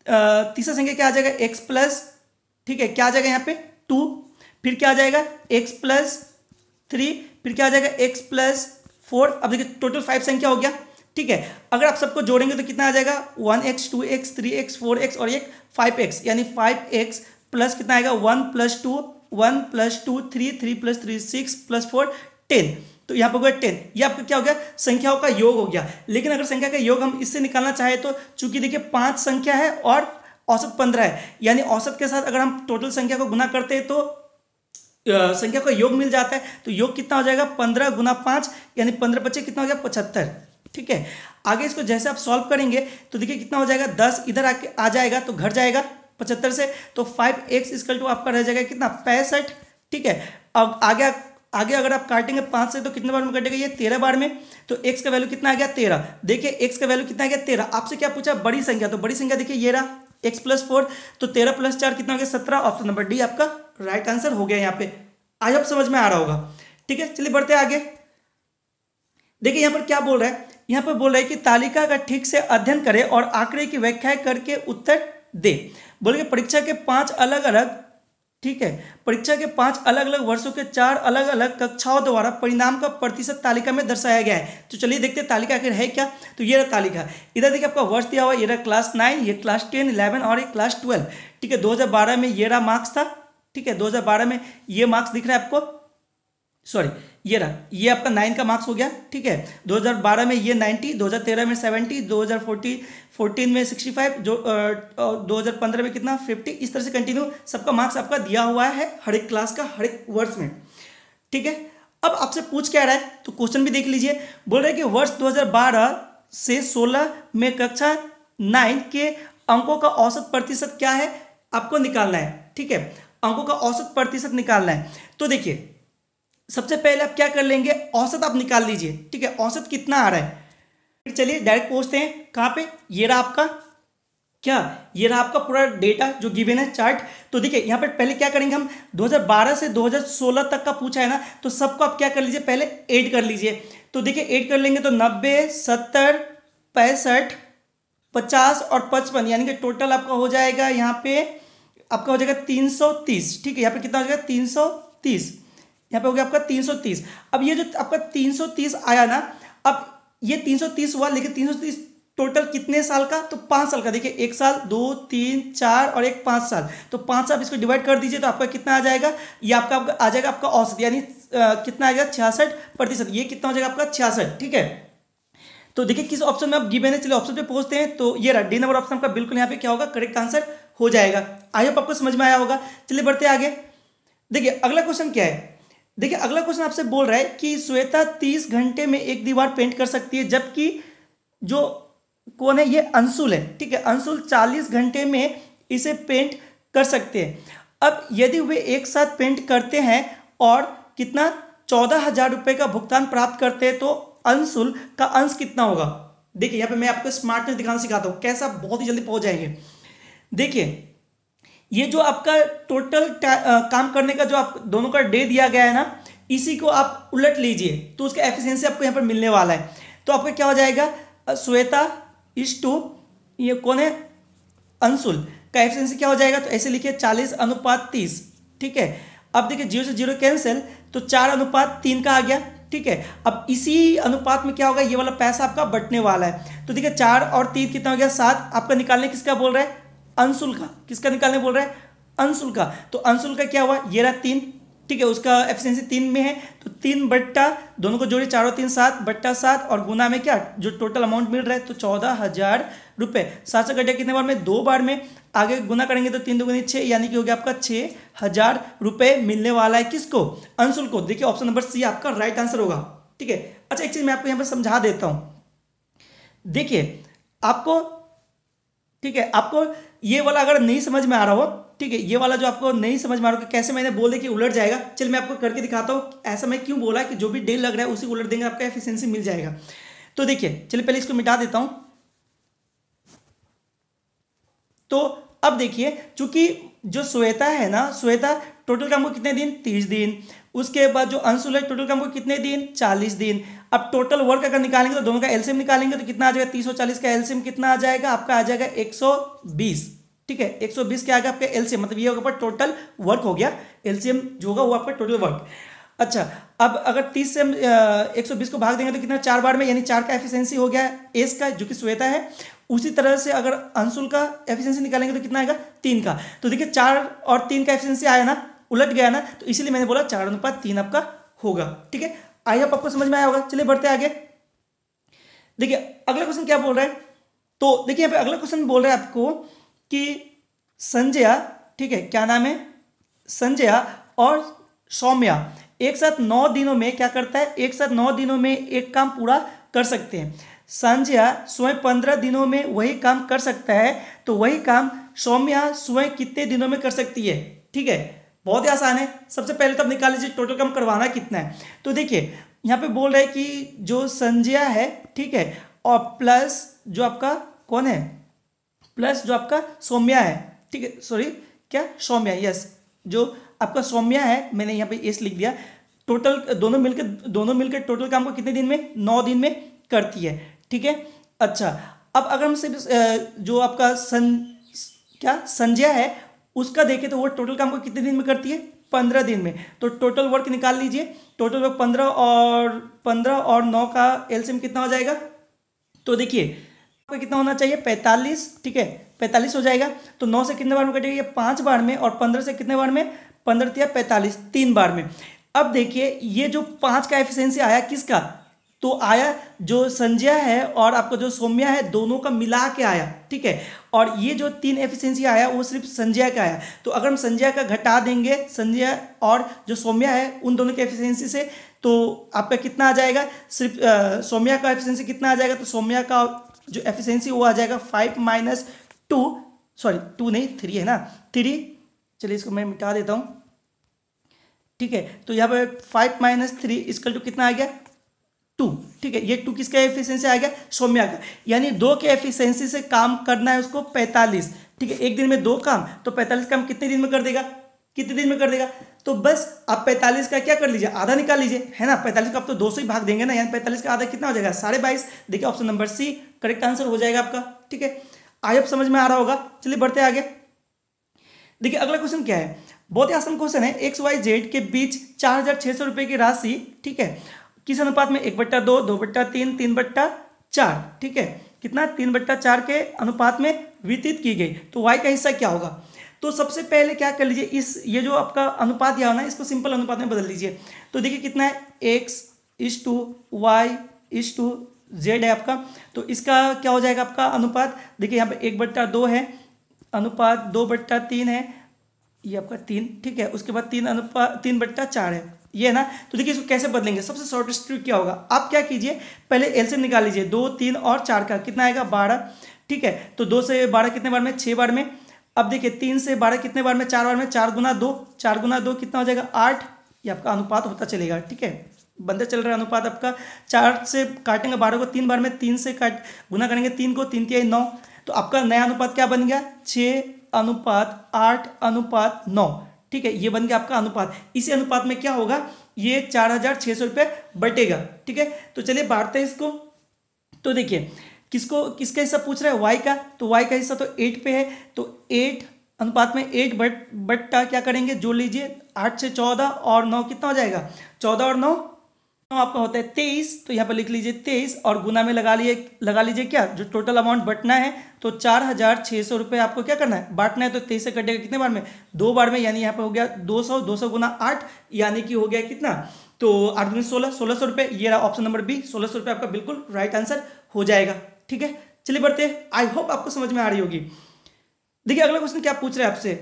तीसरा संख्या क्या आ जाएगा? एक्स प्लस ठीक है, क्या आ जाएगा यहाँ पे? टू फिर क्या आ जाएगा? एक्स प्लस थ्री फिर क्या आ जाएगा? एक्स प्लस फोर अब देखिए टोटल फाइव संख्या हो गया, ठीक है? अगर आप सबको जोड़ेंगे तो कितना आ जाएगा? One x two x three x four x और एक फाइव एक्स यानी फाइव एक्स प्लस कितना आएगा? One plus two one plus two three three plus three six plus four ten तो यहाँ पर हो गया टेन। ये आपका क्या हो गया? संख्याओं का योग हो गया। लेकिन अगर संख्या का योग हम इससे निकालना चाहे तो चूँकि देखिए पाँच संख्या है और औसत पंद्रह है, यानी औसत के साथ अगर हम टोटल संख्या को गुना करते हैं तो संख्या का योग मिल जाता है। तो योग कितना हो जाएगा? पंद्रह गुना पाँच, यानी पंद्रह पच्चीस कितना हो गया? पचहत्तर। ठीक है? आगे इसको जैसे आप सॉल्व करेंगे तो देखिए कितना हो जाएगा? दस इधर आके आ जाएगा तो घट जाएगा पचहत्तर से। तो फाइव एक्स इसकल टू आपका रह जाएगा कितना? पैंसठ। ठीक है? अब आगे आगे अगर आप काटेंगे पाँच से तो कितने बार में कटेगा ये? तेरह बार में। तो एक्स का वैल्यू कितना आ गया? तेरह। देखिए एक्स का वैल्यू कितना आ गया? तेरह। आपसे क्या पूछा? बड़ी संख्या। तो बड़ी संख्या देखिए, ये रहा। एक्स प्लस फोर तो तेरह प्लस चार कितना हो गया? सत्रह। ऑप्शन नंबर डी आपका राइट आंसर हो गया यहाँ पे। आज आप समझ में आ रहा होगा। ठीक है, चलिए बढ़ते आगे। देखिए, यहाँ पर क्या बोल रहा है? यहाँ पर बोल रहा है कि तालिका का ठीक से अध्ययन करें और आंकड़े की व्याख्या करके उत्तर दे। बोले कि परीक्षा के पाँच अलग अलग ठीक है? परीक्षा के पाँच अलग अलग वर्षों के चार अलग अलग कक्षाओं द्वारा परिणाम का प्रतिशत तालिका में दर्शाया गया है। तो चलिए देखते हैं तालिका आखिर है क्या। तो ये रहा तालिका। इधर देखिए आपका वर्ष दिया हुआ ये रहा क्लास नाइन ये क्लास टेन इलेवन और ये क्लास ट्वेल्व ठीक है, दो हज़ार बारह में ये रहा मार्क्स था। ठीक है, दो हज़ार बारह में ये मार्क्स दिख रहा है आपको। सॉरी ये रहा। ये आपका नाइन का मार्क्स हो गया, ठीक है? 2012 में ये 90 2013 में 70 2014 14 में 65 जो दो हज़ार पंद्रह में कितना? 50 इस तरह से कंटिन्यू सबका मार्क्स आपका दिया हुआ है हर एक क्लास का, हर एक वर्ष में। ठीक है? अब आपसे पूछ क्या रहा है तो क्वेश्चन भी देख लीजिए। बोल रहे कि वर्ष 2012 से 16 में कक्षा नाइन के अंकों का औसत प्रतिशत क्या है? आपको निकालना है, ठीक है? अंकों का औसत प्रतिशत निकालना है। तो देखिए सबसे पहले आप क्या कर लेंगे? औसत आप निकाल लीजिए। ठीक है? औसत कितना आ रहा है? फिर चलिए डायरेक्ट पहुँचते हैं। कहाँ पे? ये रहा आपका। क्या? ये रहा आपका पूरा डेटा जो गिवन है चार्ट तो देखिए, यहाँ पर पहले क्या करेंगे हम? 2012 से 2016 तक का पूछा है ना? तो सबको आप क्या कर लीजिए? पहले ऐड कर लीजिए। तो देखिए ऐड कर लेंगे तो नब्बे, सत्तर, पैंसठ, पचास और पचपन, यानी कि टोटल आपका हो जाएगा यहाँ पे, आपका हो जाएगा तीन सौ तीस। ठीक है? यहाँ पे कितना हो जाएगा? तीन सौ तीस। यहाँ पे हो गया आपका 330 अब ये जो आपका 330 आया ना, अब ये 330 हुआ, लेकिन 330 टोटल कितने साल का? तो पाँच साल का। देखिए, एक साल, दो, तीन, चार और एक पाँच साल। तो पाँच साल इसको डिवाइड कर दीजिए तो आपका कितना आ जाएगा? ये आपका आ जाएगा आपका औसत, यानी कितना आ जाएगा? छियासठ प्रतिशत। ये कितना हो जाएगा आपका? छियासठ, ठीक है? तो देखिए, किस ऑप्शन में आप गिवन है चलिए ऑप्शन पे पहुँचते हैं तो ये रहा डी नंबर ऑप्शन आपका बिल्कुल यहाँ पे क्या होगा? करेक्ट आंसर हो जाएगा। आई होप आपको समझ में आया होगा। चलिए बढ़ते आगे। देखिए, अगला क्वेश्चन क्या है? देखिए, अगला क्वेश्चन आपसे बोल रहा है कि श्वेता तीस घंटे में एक दीवार पेंट कर सकती है, जबकि जो कौन है, ये अंशुल है, ठीक है? अंशुल चालीस घंटे में इसे पेंट कर सकते हैं। अब यदि वे एक साथ पेंट करते हैं और कितना? चौदह हज़ार रुपये का भुगतान प्राप्त करते हैं तो अंशुल का अंश कितना होगा? देखिए, यहाँ पे मैं आपको स्मार्टनेस दिखाना सिखाता हूँ, कैसा? बहुत ही जल्दी पहुँच जाएँगे। देखिए ये जो आपका टोटल काम करने का जो आप दोनों का डे दिया गया है ना, इसी को आप उलट लीजिए तो उसका एफिशिएंसी आपको यहाँ पर मिलने वाला है। तो आपका क्या हो जाएगा? श्वेता इस टू ये कौन है? अंशुल, का एफिशिएंसी क्या हो जाएगा? तो ऐसे लिखिए, चालीस अनुपात तीस, ठीक है? अब देखिए, ज़ीरो से ज़ीरो कैंसिल तो चार अनुपात तीन का आ गया, ठीक है? अब इसी अनुपात में क्या होगा? ये वाला पैसा आपका बटने वाला है। तो देखिए, चार और तीन कितना हो गया? सात। आपका निकालने किसका बोल रहा है? अंशुल का। किसका निकालने बोल रहा है? अंशुल का। तो अंशुल का क्या हुआ? ये रहा तीन। ठीक है, उसका एफिशिएंसी तीन में है। तो तीन बट्टा, दोनों को जोड़े चारों तीन सात, बट्टा सात, और गुना में क्या? जो टोटल अमाउंट मिल रहा है तो चौदह हज़ार रुपये सात सौ घटिया कितने बार में? दो बार में। आगे गुना करेंगे तो तीन दुगुनी छः यानी कि हो गया आपका छः हज़ार रुपये मिलने वाला है किसको? अंशुल को। देखिए ऑप्शन नंबर सी आपका राइट आंसर होगा। ठीक है? अच्छा एक चीज़ मैं आपको यहाँ पर समझा देता हूँ। देखिए, आपको, ठीक है, आपको ये वाला अगर नहीं समझ में आ रहा हो, ठीक है, ये वाला जो आपको नहीं समझ में आ रहा हो कैसे मैंने बोले कि उलट जाएगा, चल मैं आपको करके दिखाता हूँ, ऐसा मैं क्यों बोला कि जो भी डेल लग रहा है उसी उलट देंगे, आपका एफिशिएंसी मिल जाएगा। तो देखिए, चलिए पहले इसको मिटा देता हूँ। तो अब देखिए, चूँकि जो श्वेता है ना, श्वेता टोटल काम को कितने दिन? तीस दिन। उसके बाद जो अंशुल है टोटल काम को कितने दिन? चालीस दिन। अब टोटल वर्क अगर निकालेंगे तो दोनों का एलसीएम निकालेंगे तो कितना आ जाएगा? तीस चालीस का एलसीएम कितना आ जाएगा? आपका आ जाएगा एक सौ बीस। ठीक है? 120 के आगे आपका एलसीएम मतलब ये होगा टोटल वर्क हो गया। एलसीएम जो होगा वो आपका टोटल वर्क अच्छा अब अगर 30 से एक सौ बीस को भाग देंगे तो कितना? चार बार में, यानी चार का एफिशिएंसी हो गया एस का, जो कि श्वेता है, उसी तरह से अगर अंशुल का एफिशिएंसी निकालेंगे तो कितना आएगा? तीन का। तो देखिए, चार और तीन का एफिशिएंसी आया ना उलट गया ना तो इसीलिए मैंने बोला चार अनुपात तीन आपका होगा, ठीक है? आई होप आपको समझ में आया होगा। चलिए बढ़ते आगे। देखिए, अगला क्वेश्चन क्या बोल रहा है? तो देखिए, यहाँ पे अगला क्वेश्चन बोल रहा है आपको कि संजया, ठीक है, क्या नाम है? संजया और सौम्या एक साथ नौ दिनों में क्या करता है? एक साथ नौ दिनों में एक काम पूरा कर सकते हैं। संजया स्वयं पंद्रह दिनों में वही काम कर सकता है तो वही काम सौम्या स्वयं कितने दिनों में कर सकती है? ठीक है? बहुत ही आसान है। सबसे पहले तो आप निकाल लीजिए टोटल काम करवाना कितना है। तो देखिए, यहाँ पे बोल रहे हैं कि जो संजया है, ठीक है, और प्लस जो आपका कौन है? प्लस जो आपका सौम्या है, ठीक है सॉरी क्या? सौम्या यस जो आपका सौम्या है, मैंने यहाँ पे एस लिख दिया। टोटल दोनों मिलकर दोनों मिलकर टोटल काम को कितने दिन में? नौ दिन में करती है, ठीक है? अच्छा अब अगर हम सिर्फ़ जो आपका सन, क्या? संजय है उसका देखें तो वो टोटल काम को कितने दिन में करती है? पंद्रह दिन में। तो टोटल वर्क निकाल लीजिए। टोटल वर्क पंद्रह और पंद्रह और नौ का एलसीएम कितना हो जाएगा? तो देखिए, आपका कितना होना चाहिए? पैंतालीस, ठीक है? पैंतालीस हो जाएगा। तो नौ से कितने बार में कटेगा? ये पाँच बार में और पंद्रह से कितने बार में? पंद्रह तिया पैंतालीस, तीन बार में। अब देखिए, ये जो पाँच का एफिशिएंसी आया किसका? तो आया, जो संजय है और आपका जो सौम्या है, दोनों का मिला के आया, ठीक है? और ये जो तीन एफिशिएंसी आया, वो सिर्फ़ संजय का आया। तो अगर हम संजय का घटा देंगे, संजय और जो सौम्या है, उन दोनों के एफिशिएंसी से तो आपका कितना आ जाएगा? सिर्फ़ सौम्या का एफिशिएंसी कितना आ जाएगा? तो सौम्या का जो एफिशिएंसी वो आ जाएगा five minus two sorry two नहीं थ्री है ना? थ्री चलिए इसको मैं मिटा देता हूँ। ठीक है? तो यहाँ पर five minus three is equal to कितना आ गया? टू, ठीक है? ये टू किसका एफिशिएंसी आ गया? सौम्या का। यानी दो के एफिशिएंसी से काम करना है उसको पैंतालीस, ठीक है? एक दिन में दो काम तो पैंतालीस काम कितने दिन में कर देगा? कितने दिन में कर देगा? तो बस आप पैंतालीस का क्या कर लीजिए? आधा निकाल लीजिए, है ना? पैंतालीस का आप तो दो सौ ही भाग देंगे ना यानी पैंतालीस का आधा कितना हो जाएगा? साढ़े बाईस। देखिए option number C correct answer हो जाएगा आपका, ठीक है? आई होप समझ में आ रहा होगा। चलिए बढ़ते आगे। देखिए, अगला क्वेश्चन क्या है? बहुत ही आसान क्वेश्चन है। एक्स वाई जेड के बीच चार हज़ार छह सौ रुपए की राशि, ठीक है? किस अनुपात में? एक बट्टा दो दो बट्टा तीन तीन बट्टा चार, ठीक है? कितना? तीन बट्टा चार के अनुपात में वितरित की गई। तो वाई का हिस्सा क्या होगा? तो सबसे पहले क्या कर लीजिए, इस, ये जो आपका अनुपात दिया ना, इसको सिंपल अनुपात में बदल लीजिए तो देखिए कितना है? X is to y is to z है आपका। तो इसका क्या हो जाएगा आपका अनुपात? देखिए यहाँ पे एक बट्टा दो है, अनुपात दो बट्टा तीन है ये आपका तीन, ठीक है? उसके बाद तीन अनुपात तीन बट्टा चार है। ये ना? तो देखिए इसको कैसे बदलेंगे? सबसे शॉर्टेस्ट ट्रिक क्या होगा? आप क्या कीजिए, पहले एलसीएम निकाल लीजिए। दो, तीन और चार का। कितना आएगा? बारह, ठीक है? तो दो से बारह कितने बार में? छः बार में। अब देखिए, तीन से बारह कितने बार में? चार बार में? चार गुना दो। चार गुना दो कितना हो जाएगा? आठ। ये आपका अनुपात होता चलेगा, ठीक है? बंदे चल रहा है अनुपात आपका। चार से काटेंगे बारह को, तीन बार में तीन से काट, गुना करेंगे तीन को, तीन तिहाई नौ। तो आपका नया अनुपात क्या बन गया? छः अनुपात आठ, अनुपात नौ। ठीक है, ये बन गया आपका अनुपात। इसी अनुपात में क्या होगा? ये चार हज़ार छः सौ रुपये बटेगा। ठीक है तो चलिए बांटते हैं इसको। तो देखिए, किसको, किसका हिस्सा पूछ रहा है? वाई का। तो वाई का हिस्सा तो एट पे है। तो एट अनुपात में एट बट, बट्टा क्या करेंगे? जोड़ लीजिए, आठ से चौदह और नौ कितना हो जाएगा? चौदह और नौ आपका होता है तेईस तो यहाँ पर लिख लीजिए तेईस, और गुना में लगा लिए, लगा लीजिए क्या? जो टोटल अमाउंट बटना है तो चार हज़ार छः सौ रुपये आपको क्या करना है? बांटना है तो तेईस से कटेगा कितने बार में? दो बार में, यानी यहाँ पे हो गया दो सौ दो सौ गुना आठ, यानी कि हो गया कितना? तो आठ गुना सोलह सोलह सौ रुपये, ये रहा ऑप्शन नंबर बी सोलह सौ रुपये आपका बिल्कुल राइट आंसर हो जाएगा, ठीक है? चलिए बढ़ते आई होप आपको समझ में आ रही होगी। देखिए, अगला क्वेश्चन क्या पूछ रहे हैं आपसे?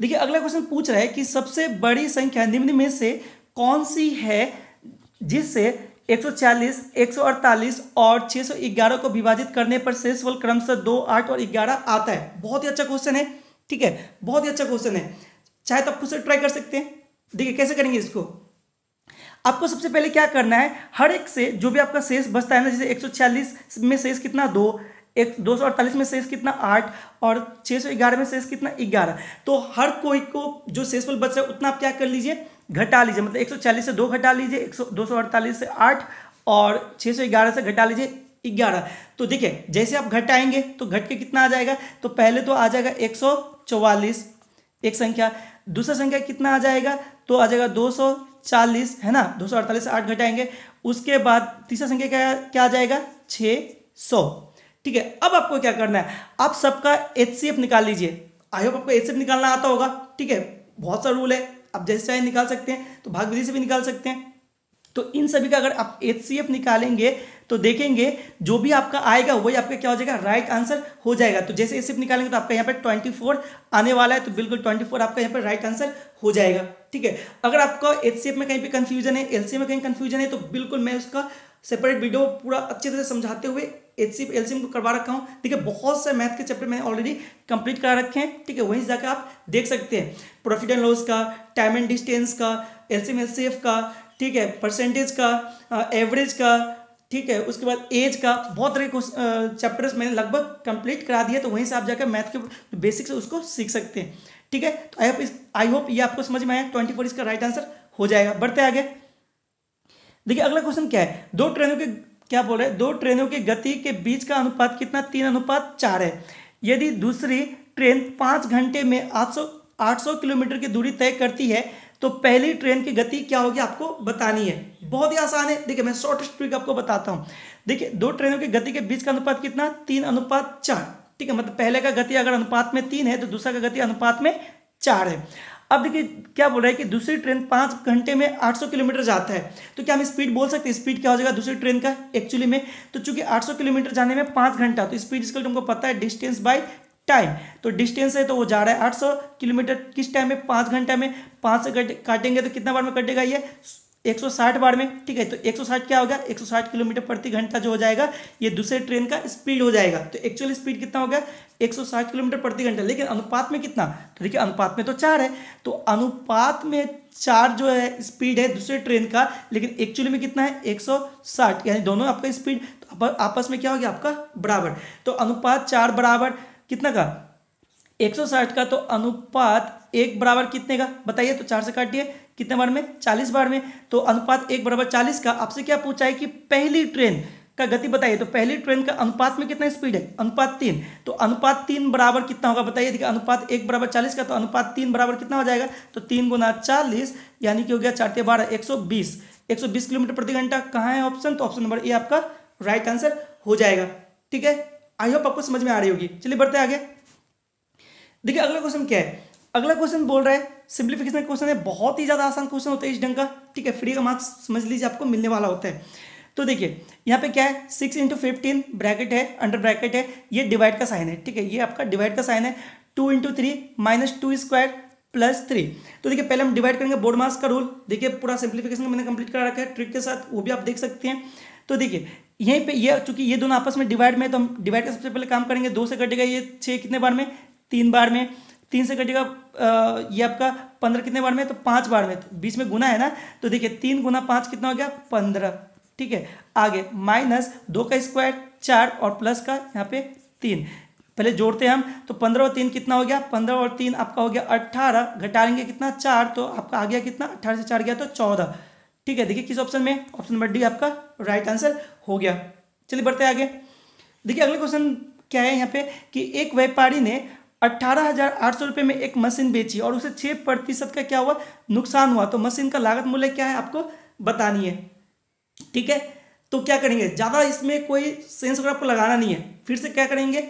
देखिए, अगला क्वेश्चन पूछ रहा है कि सबसे बड़ी संख्या निम्न में से कौन सी है जिससे 140, 148 और 611 को विभाजित करने पर शेषफल क्रमशः दो आठ और ग्यारह आता है। बहुत ही अच्छा क्वेश्चन है ठीक है? बहुत ही अच्छा क्वेश्चन है। चाहे तो आप खुद से ट्राई कर सकते हैं। देखिए कैसे करेंगे इसको? आपको सबसे पहले क्या करना है हर एक से जो भी आपका शेष बचता है ना जैसे 146 में शेष कितना दो एक दो सौ अड़तालीस में शेष कितना आठ और छः सौ ग्यारह में शेष कितना ग्यारह। तो हर कोई को जो शेषफल बच रहा है उतना आप क्या कर लीजिए घटा लीजिए मतलब 140 से दो घटा लीजिए, एक सौ सौ आठ और छः सौ ग्यारह से घटा लीजिए ग्यारह। तो देखिए, जैसे आप घटाएँगे तो घट के कितना आ जाएगा? तो पहले तो आ जाएगा एक एक संख्या। दूसरा संख्या कितना आ जाएगा? तो आ जाएगा दो सौ चालीस, है ना? दो सौ अड़तालीस से आठ घटाएँगे उसके बाद तीसरा संख्या क्या क्या आ जाएगा? छः सौ। ठीक है, अब आपको क्या करना है? आप सबका एचसीएफ निकाल लीजिए। आई होप आपको एच निकालना आता होगा। ठीक है, बहुत सा रूल है। आप जैसे चाहे निकाल सकते हैं तो भाग विधि से भी निकाल सकते हैं। तो इन सभी का अगर आप एचसीएफ निकालेंगे तो देखेंगे जो भी आपका आएगा, वही आपका क्या हो जाएगा राइट आंसर हो जाएगा। तो जैसे एच निकालेंगे तो आपका यहाँ पे 24 आने वाला है तो बिल्कुल 24 आपका यहाँ पे राइट आंसर हो जाएगा। ठीक है? अगर आपका एच में कहीं पे कंफ्यूजन है एल में कहीं कंफ्यूजन है तो बिल्कुल मैं उसका सेपरेट वीडियो पूरा अच्छे तरह समझाते हुए एच सी एल को करवा रखा हूँ। ठीक है, बहुत से मैथ के चैप्टर मैंने ऑलरेडी कंप्लीट करा रखे हैं। ठीक है, वहीं जाकर आप देख सकते हैं। प्रॉफिट एंड लॉस का टाइम एंड डिस्टेंस का एल सी एल का, ठीक है परसेंटेज का एवरेज का, ठीक है, उसके बाद एज का, बहुत तरह के चैप्टर्स मैंने लगभग कंप्लीट करा दिया तो वहीं से आप जाकर मैथ के बेसिक से उसको सीख सकते हैं। ठीक है तो आई आई होप ये आपको समझ में आया। ट्वेंटी फोर इसका राइट आंसर हो जाएगा। बढ़ते आगे। देखिए, अगला क्वेश्चन क्या है? दो ट्रेनों के क्या बोल रहे दो ट्रेनों की गति के बीच का अनुपात कितना? तीन अनुपात चार है। यदि दूसरी ट्रेन पाँच घंटे में आठ सौ आठ सौ किलोमीटर की दूरी तय करती है तो पहली ट्रेन की गति क्या होगी आपको बतानी है। बहुत ही आसान है। देखिए, मैं शॉर्टेस्ट ट्रिक आपको बताता हूँ। देखिए, दो ट्रेनों की गति के बीच का अनुपात कितना? तीन अनुपात चार। ठीक है मतलब पहले का गति अगर अनुपात में तीन है तो दूसरा का गति अनुपात में चार है। अब देखिए, क्या बोल रहा है कि दूसरी ट्रेन पाँच घंटे में 800 किलोमीटर जाता है। तो क्या हम स्पीड बोल सकते हैं? स्पीड क्या हो जाएगा दूसरी ट्रेन का एक्चुअली में? तो चूँकि 800 किलोमीटर जाने में पाँच घंटा तो स्पीड इसका तुमको पता है डिस्टेंस बाय टाइम तो डिस्टेंस है तो वो जा रहा है 800 किलोमीटर, किस टाइम में? पाँच घंटा में। पाँच से काटेंगे तो कितना बार में कटेगा ये? 160 बार में, ठीक है तो 160 क्या होगा 160 किलोमीटर प्रति घंटा जो हो जाएगा, ये दूसरे ट्रेन का स्पीड हो जाएगा। तो एक्चुअल स्पीड कितना हो गया? 160 किलोमीटर प्रति घंटा। लेकिन अनुपात में कितना? तो देखिए, अनुपात में तो चार है। तो अनुपात में चार जो है स्पीड है दूसरे ट्रेन का, लेकिन एक्चुअली में कितना है? एक सौ साठ, यानी दोनों आपका स्पीड तो आपस में क्या हो गया? आपका बराबर। तो अनुपात चार बराबर कितना का? 160 का तो अनुपात एक बराबर कितने का? बताइए तो चार से काटिए। कितने बार में? चालीस बार में। तो अनुपात एक बराबर चालीस का। आपसे क्या पूछा है कि पहली ट्रेन का गति बताइए। तो पहली ट्रेन का अनुपात में कितना स्पीड है? अनुपात तीन। तो अनुपात तीन बराबर कितना होगा बताइए? देखिए, अनुपात एक बराबर चालीस का तो अनुपात तीन बराबर कितना हो जाएगा? तो तीन गुना चालीस, यानी कि हो गया चार बारह, एक सौ बीस। एक सौ बीस किलोमीटर प्रति घंटा। कहाँ है ऑप्शन तो ऑप्शन नंबर ए आपका राइट आंसर हो जाएगा। ठीक है? आई होप आपको समझ में आ रही होगी। चलिए बढ़ते आगे। देखिए, अगला क्वेश्चन क्या है? अगला क्वेश्चन बोल रहा है सिंप्लीफिकेशन क्वेश्चन है, बहुत ही ज़्यादा आसान क्वेश्चन होता है इस ढंग का। ठीक है, फ्री का मार्क्स समझ लीजिए आपको, मिलने वाला होता है। तो देखिए, यहाँ पे क्या है? सिक्स इंटू फिफ्टीन ब्रैकेट है अंडर ब्रैकेट है, ये डिवाइड का साइन है। ठीक है, ये आपका डिवाइड का साइन है two into three minus two square plus three तो देखिए, पहले हम डिवाइड करेंगे बोर्ड मार्क्स का रूल देखिए, पूरा सिंप्लीफिकेशन मैंने कंप्लीट करा रखा है ट्रिक के साथ, वो भी आप देख सकते हैं। तो देखिए, यहीं पे ये, चूँकि ये दोनों आपस में डिवाइड में तो हम डिवाइड का सबसे पहले काम करेंगे। दो से कटेगा ये छः कितने बार में? तीन बार में। तीन से कटेगा ये आपका पंद्रह कितने बार में तो पाँच बार में। तो बीच में गुना है ना? तो देखिए, तीन गुना पाँच कितना हो गया? पंद्रह। ठीक है? आगे, माइनस दो का स्क्वायर, चार और प्लस का यहाँ पे तीन। पहले जोड़ते हैं हम तो पंद्रह और तीन कितना हो गया? पंद्रह और तीन आपका हो गया अट्ठारह घटाएँगे कितना? चार। तो आपका आ गया कितना? अट्ठारह से चार गया तो चौदह। ठीक है? देखिए किस ऑप्शन में? ऑप्शन नंबर डी आपका राइट आंसर हो गया। चलिए बढ़ते आगे। देखिए, अगले क्वेश्चन क्या है यहाँ पे? कि एक व्यापारी ने अट्ठारह हज़ार आठ सौ रुपये में एक मशीन बेची और उसे छः प्रतिशत का क्या हुआ? नुकसान हुआ। तो मशीन का लागत मूल्य क्या है आपको बतानी है। ठीक है? तो क्या करेंगे? ज़्यादा इसमें कोई सेंस वगैरह आपको लगाना नहीं है, फिर से क्या करेंगे?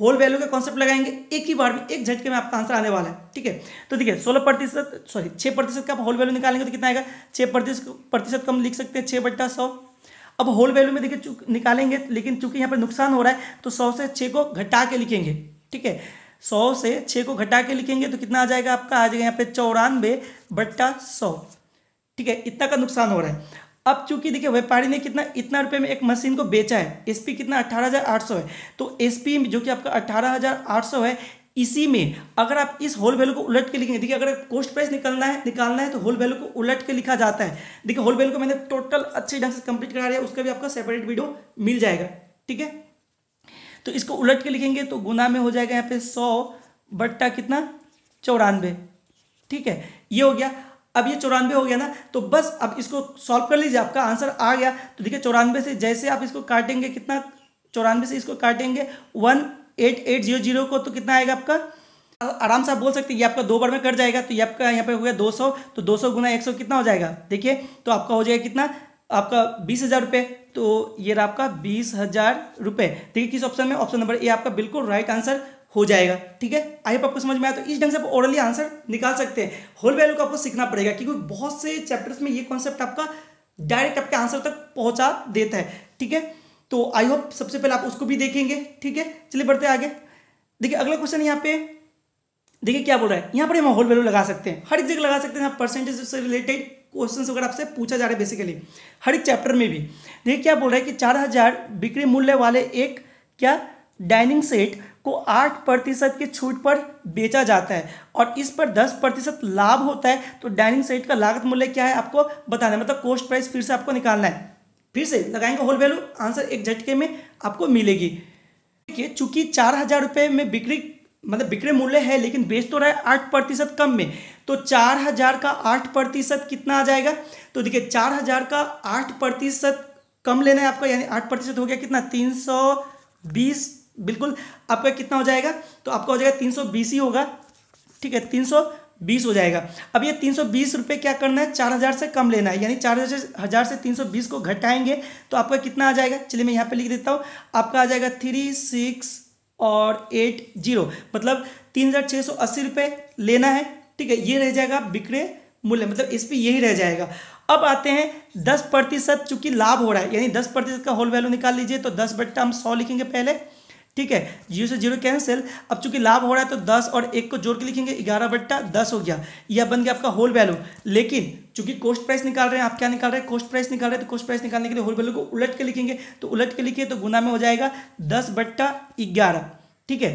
होल वैल्यू का कॉन्सेप्ट लगाएँगे। एक ही बार में, एक झटके में आपका आंसर आने वाला है। ठीक है? तो देखिए, सोलह प्रतिशत, सॉरी छः प्रतिशत का आप होल वैल्यू निकालेंगे तो कितना आएगा? छः प्रतिशत प्रतिशत कम लिख सकते हैं छः बट्टा सौ। अब होल वैल्यू में देखिए निकालेंगे, लेकिन चूँकि यहाँ पर नुकसान हो रहा है तो सौ से छः को घटा के लिखेंगे। ठीक है? सौ से छः को घटा के लिखेंगे तो कितना आ जाएगा आपका? आ जाएगा यहाँ पे चौरानवे बट्टा सौ। ठीक है, इतना का नुकसान हो रहा है। अब चूँकि देखिए, व्यापारी ने कितना, इतना रुपए में एक मशीन को बेचा है एसपी कितना? अट्ठारह हज़ार आठ सौ है। तो एसपी जो कि आपका अट्ठारह हज़ार आठ सौ है, इसी में अगर आप इस होल वैल्यू को उलट के लिखेंगे, देखिए, अगर कोस्ट प्राइस निकलना है, निकालना है तो होल वैल्यू को उलट के लिखा जाता है। देखिए होल वैल्यू को मैंने टोटल अच्छे ढंग से कंप्लीट करा दिया उसका भी आपका सेपरेट वीडियो मिल जाएगा। ठीक है? तो इसको उलट के लिखेंगे तो गुना में हो जाएगा यहाँ पे सौ बट्टा कितना? चौरानवे। ठीक है? ये हो गया। अब ये चौरानवे हो गया ना तो बस अब इसको सॉल्व कर लीजिए, आपका आंसर आ गया। तो देखिए, चौरानवे से जैसे आप इसको काटेंगे, कितना? चौरानवे से इसको काटेंगे। One eight eight zero zero को तो कितना आएगा आपका? आराम से आप बोल सकते हैं, ये आपका दो बार में कट जाएगा तो ये आपका यहाँ पे हो गया दो सौ। तो दो सौ गुना एक सौ कितना हो जाएगा? देखिए तो आपका हो जाएगा कितना? आपका बीस हज़ार रुपये तो ये रहा आपका बीस हज़ार रुपये देखिए किस ऑप्शन में? ऑप्शन नंबर ए आपका बिल्कुल राइट आंसर हो जाएगा, ठीक है? आई होप आपको समझ में आया तो इस ढंग से आप ओरली आंसर निकाल सकते हैं। होल वैल्यू को आपको सीखना पड़ेगा, क्योंकि बहुत से चैप्टर्स में ये कॉन्सेप्ट आपका डायरेक्ट आपके आंसर तक पहुँचा देता है, ठीक है? तो आई होप सबसे पहले आप उसको भी देखेंगे, ठीक है? चलिए बढ़ते आगे। देखिए अगला क्वेश्चन यहाँ पे, देखिए क्या बोल रहा है? यहाँ पर हम होल वैल्यू लगा सकते हैं। हर एक जगह लगा सकते हैं परसेंटेज से रिलेटेड क्वेश्चन वगैरह आपसे पूछा जा रहा है बेसिकली हर एक चैप्टर में भी। देखिए, क्या बोल रहा है कि चार हज़ार बिक्री मूल्य वाले एक क्या डाइनिंग सेट को आठ प्रतिशत की छूट पर बेचा जाता है और इस पर दस प्रतिशत लाभ होता है तो डाइनिंग सेट का लागत मूल्य क्या है आपको बताना है? मतलब कॉस्ट प्राइस फिर से आपको निकालना है। फिर से लगाएँगे होल वैल्यू आंसर एक झटके में आपको मिलेगी। देखिए, चूँकि चार हज़ार रुपये में बिक्री मतलब बिक्री मूल्य है, लेकिन बेच तो रहा है आठ प्रतिशत कम में। तो चार हज़ार का आठ प्रतिशत कितना आ जाएगा? तो देखिए, चार हज़ार का आठ प्रतिशत कम लेना है आपका, यानी आठ प्रतिशत हो गया कितना? तीन सौ बीस। बिल्कुल, आपका कितना हो जाएगा? तो आपका हो जाएगा तीन सौ बीस ही होगा। ठीक है, तीन सौ बीस हो जाएगा। अब ये तीन सौ बीस रुपये क्या करना है? चार हज़ार से कम लेना है। यानी चार हज़ार से तीन सौ बीस को घटाएँगे तो आपका कितना आ जाएगा? चलिए मैं यहाँ पे लिख देता हूँ। आपका आ जाएगा थ्री सिक्स और एट ज़ीरो। मतलब तीन हज़ार छः सौ अस्सी रुपये लेना है। ठीक है, ये रह जाएगा बिक्रे मूल्य मतलब इस पर यही रह जाएगा। अब आते हैं, दस प्रतिशत चूँकि लाभ हो रहा है, यानी दस प्रतिशत का होल वैल्यू निकाल लीजिए तो दस बट्टा हम सौ लिखेंगे पहले, ठीक है? ज़ीरो से ज़ीरो कैंसिल अब चूँकि लाभ हो रहा है तो दस और एक को जोड़ के लिखेंगे, ग्यारह बट्टा दस हो गया यह बन गया आपका होल वैल्यू लेकिन चूँकि कोस्ट प्राइस निकाल रहे हैं, आप क्या निकाल रहे हैं? कोस्ट प्राइस निकाल रहे हैं तो कोस्ट प्राइस निकालने के लिए होल वैल्यू को उलट के लिखेंगे तो उलट के लिखिए तो गुना में हो जाएगा दस बट्टा ग्यारह, ठीक है?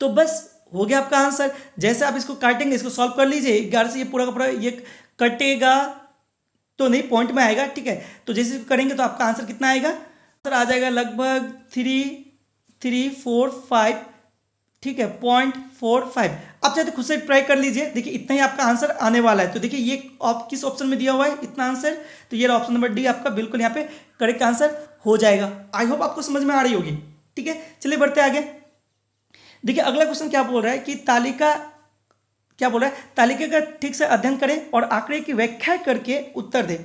तो बस हो गया आपका आंसर। जैसे आप इसको काटेंगे, इसको सॉल्व कर लीजिए ग्यारह से ये पूरा का पूरा ये कटेगा तो नहीं पॉइंट में आएगा, ठीक है? तो जैसे करेंगे तो आपका आंसर कितना आएगा? आंसर आ जाएगा लगभग थ्री थ्री फोर फाइव ठीक है पॉइंट फोर फाइव आप चाहते खुद से ट्राई कर लीजिए। देखिए, इतना ही आपका आंसर आने वाला है। तो देखिए, ये आप किस ऑप्शन में दिया हुआ है? इतना आंसर। तो ये ऑप्शन नंबर डी आपका। बिल्कुल यहाँ पे करेक्ट आंसर हो जाएगा। आई होप आपको समझ में आ रही होगी। ठीक है? चलिए बढ़ते आगे। देखिए, अगला क्वेश्चन क्या बोल रहा है कि तालिका, क्या बोल रहा है? तालिका का ठीक से अध्ययन करें और आंकड़े की व्याख्या करके उत्तर दें।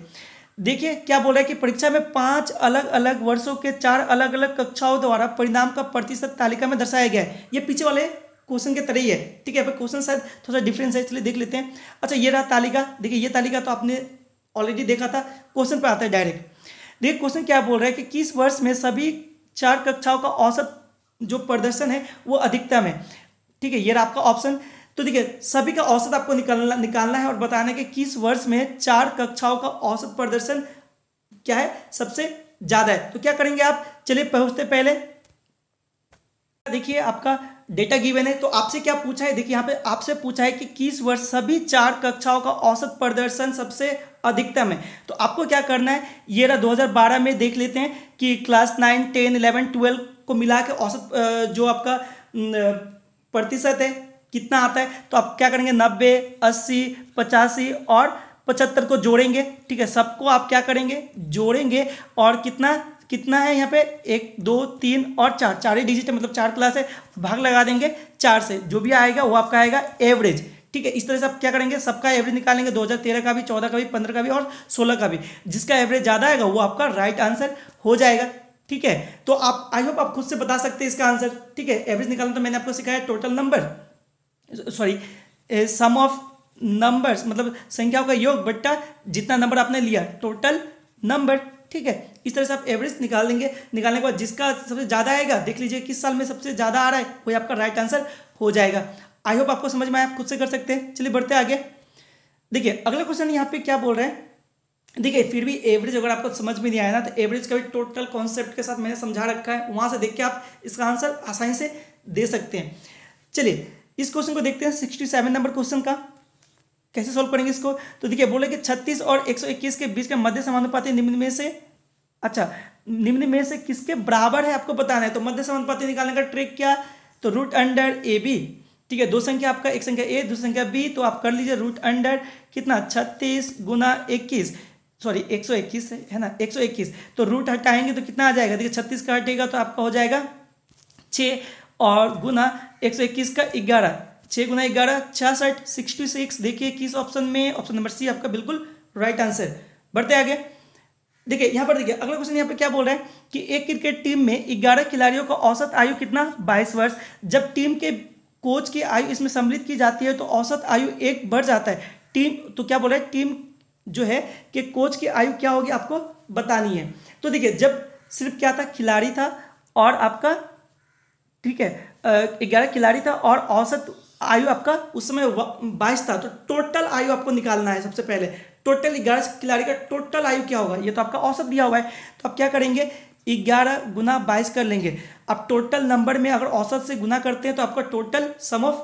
देखिए, क्या बोल रहा है कि परीक्षा में पाँच अलग अलग वर्षों के चार अलग अलग कक्षाओं द्वारा परिणाम का प्रतिशत तालिका में दर्शाया गया है। ये पीछे वाले क्वेश्चन के तरह ही है, ठीक है? क्वेश्चन शायद थोड़ा सा डिफरेंस है, इसलिए देख लेते हैं। अच्छा ये रहा तालिका। देखिए, ये तालिका तो आपने ऑलरेडी देखा था। क्वेश्चन पर आता है डायरेक्ट देखिए क्वेश्चन क्या बोल रहा है कि किस वर्ष में सभी चार कक्षाओं का औसत जो प्रदर्शन है, वो अधिकतम है। ठीक है, ये रहा आपका ऑप्शन तो देखिए, सभी का औसत आपको निकालना निकालना है और बताना है कि किस वर्ष में चार कक्षाओं का औसत प्रदर्शन क्या है, सबसे ज़्यादा है। तो क्या करेंगे आप? चलिए, पहुँचते पहले। देखिए, आपका डेटा गिवन है तो आपसे क्या पूछा है? देखिए, यहाँ पे आपसे पूछा है कि किस वर्ष सभी चार कक्षाओं का औसत प्रदर्शन सबसे अधिकतम है। तो आपको क्या करना है? ये रहा 2012 में देख लेते हैं कि class nine ten eleven twelve को मिला के औसत जो आपका प्रतिशत है, कितना आता है तो आप क्या करेंगे, नब्बे, अस्सी, पचासी और पचहत्तर को जोड़ेंगे, ठीक है, सबको आप क्या करेंगे, जोड़ेंगे, और कितना कितना है यहाँ पे, एक, दो, तीन और चार चार ही डिजिट है मतलब चार क्लास है, भाग लगा देंगे, चार से, जो भी आएगा, वो आपका आएगा एवरेज ठीक है, इस तरह से आप क्या करेंगे, सबका एवरेज निकालेंगे 2013 का भी 14 का भी 15 का भी और 16 का भी, जिसका एवरेज ज़्यादा आएगा, वो आपका राइट आंसर हो जाएगा ठीक है? तो आप आई होप आप खुद से बता सकते हैं इसका आंसर ठीक है? एवरेज निकालना तो मैंने आपको सिखाया total number sorry sum of numbers मतलब संख्याओं का योग बट्टा जितना नंबर आपने लिया टोटल नंबर ठीक है? इस तरह से आप एवरेज निकाल देंगे। निकालने के बाद जिसका सबसे ज़्यादा आएगा, देख लीजिए किस साल में सबसे ज़्यादा आ रहा है, वही आपका राइट आंसर हो जाएगा। आई होप आपको समझ में आया, आप खुद से कर सकते हैं। चलिए बढ़ते आगे। देखिए, अगला क्वेश्चन यहाँ पे क्या बोल रहे हैं? देखिए, फिर भी एवरेज अगर आपको समझ में नहीं आया ना तो एवरेज का भी टोटल कॉन्सेप्ट के साथ मैंने समझा रखा है। वहाँ से देख के आप इसका आंसर आसानी से दे सकते हैं। चलिए, इस क्वेश्चन को देखते हैं सिक्सटी सेवन नंबर क्वेश्चन का। कैसे सॉल्व करेंगे इसको? तो देखिए, बोले कि छत्तीस और एक सौ इक्कीस के बीच का मध्य समानुपाती निम्न में से अच्छा निम्न में से किसके बराबर है आपको बताना है? तो मध्य समानुपाती निकालने का ट्रिक क्या? तो रूट अंडर ए बी ठीक है, दो संख्या आपका, एक संख्या ए दूसरी संख्या बी तो आप कर लीजिए रूट अंडर कितना? छत्तीस गुना इक्कीस। सॉरी एक सौ इक्कीस है ना? एक सौ इक्कीस। तो रूट हटाएँगे तो कितना आ जाएगा? देखिए, छत्तीस का हटेगा तो आपका हो जाएगा छः और गुना एक सौ इक्कीस का ग्यारह। छः गुना ग्यारह, छियासठ, सिक्सटी सिक्स। देखिए, किस ऑप्शन में? ऑप्शन नंबर सी आपका बिल्कुल राइट आंसर बढ़ते आगे। देखिए, यहाँ पर देखिए, अगला क्वेश्चन यहाँ पे क्या बोल रहा है कि एक क्रिकेट टीम में ग्यारह खिलाड़ियों का औसत आयु कितना? बाईस वर्ष। जब टीम के कोच की आयु इसमें सम्मिलित की जाती है तो औसत आयु एक बढ़ जाता है। टीम तो क्या बोल रहा है? टीम जो है कि कोच की आयु क्या होगी आपको बतानी है। तो देखिए, जब सिर्फ़ क्या था? खिलाड़ी था और आपका, ठीक है ग्यारह खिलाड़ी था और औसत आयु आपका उस समय बाईस था। तो टोटल आयु आपको निकालना है सबसे पहले। टोटल ग्यारह खिलाड़ी का टोटल आयु क्या होगा? ये तो आपका औसत दिया हुआ है। तो आप क्या करेंगे? ग्यारह गुना बाईस कर लेंगे। अब टोटल नंबर में अगर औसत से गुना करते हैं तो आपका टोटल सम ऑफ़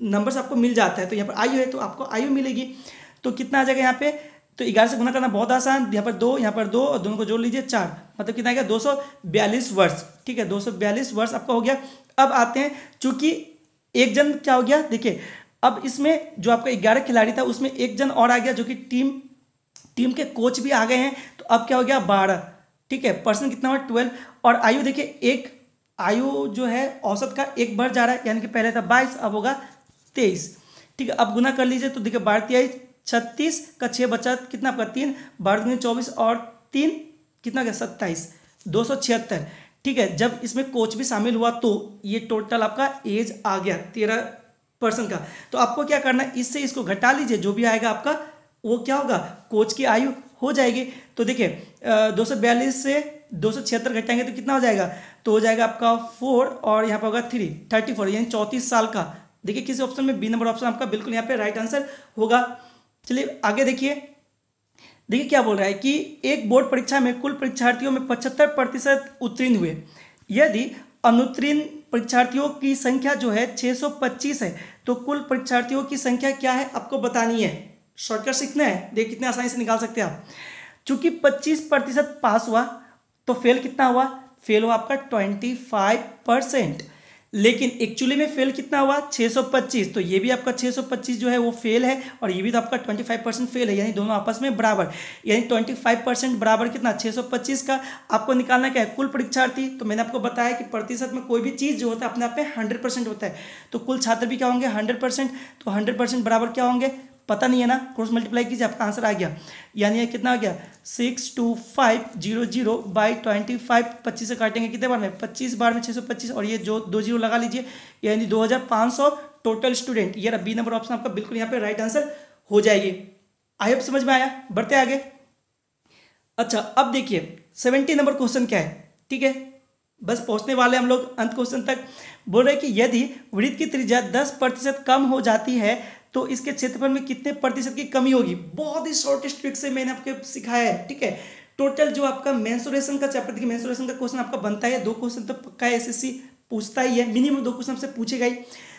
नंबर्स आपको मिल जाता है। तो यहाँ पर आयु है तो आपको आयु मिलेगी। तो कितना आ जाएगा यहाँ पे? तो ग्यारह से गुना करना बहुत आसान, यहाँ पर दो, यहाँ पर दो, और दोनों को जोड़ लीजिए चार। मतलब कितना आएगा दो सौ बयालीस वर्ष, ठीक है? दो सौ बयालीस वर्ष आपका हो गया। अब आते हैं, चूँकि एक जन क्या हो गया? देखिए, अब इसमें जो आपका ग्यारह खिलाड़ी था, उसमें एक जन और आ गया जो कि टीम टीम के कोच भी आ गए हैं। तो अब क्या हो गया? बारह, ठीक है? पर्सन कितना हुआ? ट्वेल्व। और आयु देखिए, एक आयु जो है, औसत का एक बढ़ जा रहा है, यानी कि पहले था बाईस, अब होगा तेईस। ठीक है, अब गुना कर लीजिए तो देखिए, बारह तेईस छत्तीस का छः बचा कितना आपका? तीन। बारह दूनी चौबीस और तीन कितना गया सत्ताईस। दो सौ छिहत्तर। ठीक है, जब इसमें कोच भी शामिल हुआ तो ये टोटल आपका एज आ गया, तेरह परसेंट का। तो आपको क्या करना है? इससे इसको घटा लीजिए, जो भी आएगा आपका, वो क्या होगा? कोच की आयु हो जाएगी। तो देखिए दो सौ बयालीस से दो सौ छिहत्तर घटाएँगे तो कितना हो जाएगा? तो हो जाएगा आपका फोर और यहाँ पर होगा थ्री थर्टी फोर यानी चौंतीस साल का। देखिए, किसी ऑप्शन में बी नंबर ऑप्शन आपका बिल्कुल यहाँ पे राइट आंसर होगा। चलिए, आगे देखिए। देखिए क्या बोल रहा है कि एक बोर्ड परीक्षा में कुल परीक्षार्थियों में पचहत्तर प्रतिशत उत्तीर्ण हुए। यदि अनुत्तीर्ण परीक्षार्थियों की संख्या जो है 625 है तो कुल परीक्षार्थियों की संख्या क्या है, आपको बतानी है। शॉर्टकट सीखना है, देख कितने आसानी से निकाल सकते हैं आप। चूँकि 25 प्रतिशत पास हुआ तो फेल कितना हुआ, फेल हुआ आपका 25 परसेंट। लेकिन एक्चुअली में फेल कितना हुआ? 625 तो ये भी आपका 625 जो है वो फेल है और ये भी तो आपका 25 परसेंट फेल है, यानी दोनों आपस में बराबर। यानी 25 परसेंट बराबर कितना? 625 का। आपको निकालना क्या है? कुल परीक्षार्थी। तो मैंने आपको बताया कि प्रतिशत में कोई भी चीज़ जो होता है, अपने आप में हंड्रेड होता है। तो कुल छात्र भी क्या होंगे? हंड्रेड तो हंड्रेड बराबर क्या होंगे? पता नहीं है ना क्रॉस मल्टीप्लाई कीजिए, आपका आंसर आ गया। यानी कितना आ गया? Six two five zero zero by twenty five पच्चीस से काटेंगे कितने बार में? पच्चीस बार में छः सौ पच्चीस, और ये जो दो ज़ीरो लगा लीजिए, यानी दो हज़ार पाँच सौ टोटल स्टूडेंट ये बी नंबर ऑप्शन आपका, बिल्कुल यहाँ पे राइट आंसर हो जाएगी। आई होप समझ में आया। बढ़ते आगे। अच्छा अब देखिए सेवेंटी नंबर क्वेश्चन क्या है? ठीक है? बस पहुँचने वाले हम लोग अंत क्वेश्चन तक। बोल रहे कि यदि वृत्त की त्रिज्या दस प्रतिशत कम हो जाती है तो इसके क्षेत्रफल में कितने प्रतिशत की कमी होगी? बहुत ही शॉर्टेस्ट ट्रिक से मैंने आपको सिखाया है, ठीक है? टोटल जो आपका मेंसुरेशन का चैप्टर देखिए मेंसुरेशन का क्वेश्चन आपका बनता है दो क्वेश्चन तो पक्का एसएससी पूछता ही है। मिनिमम दो क्वेश्चन आपसे पूछेगा ही।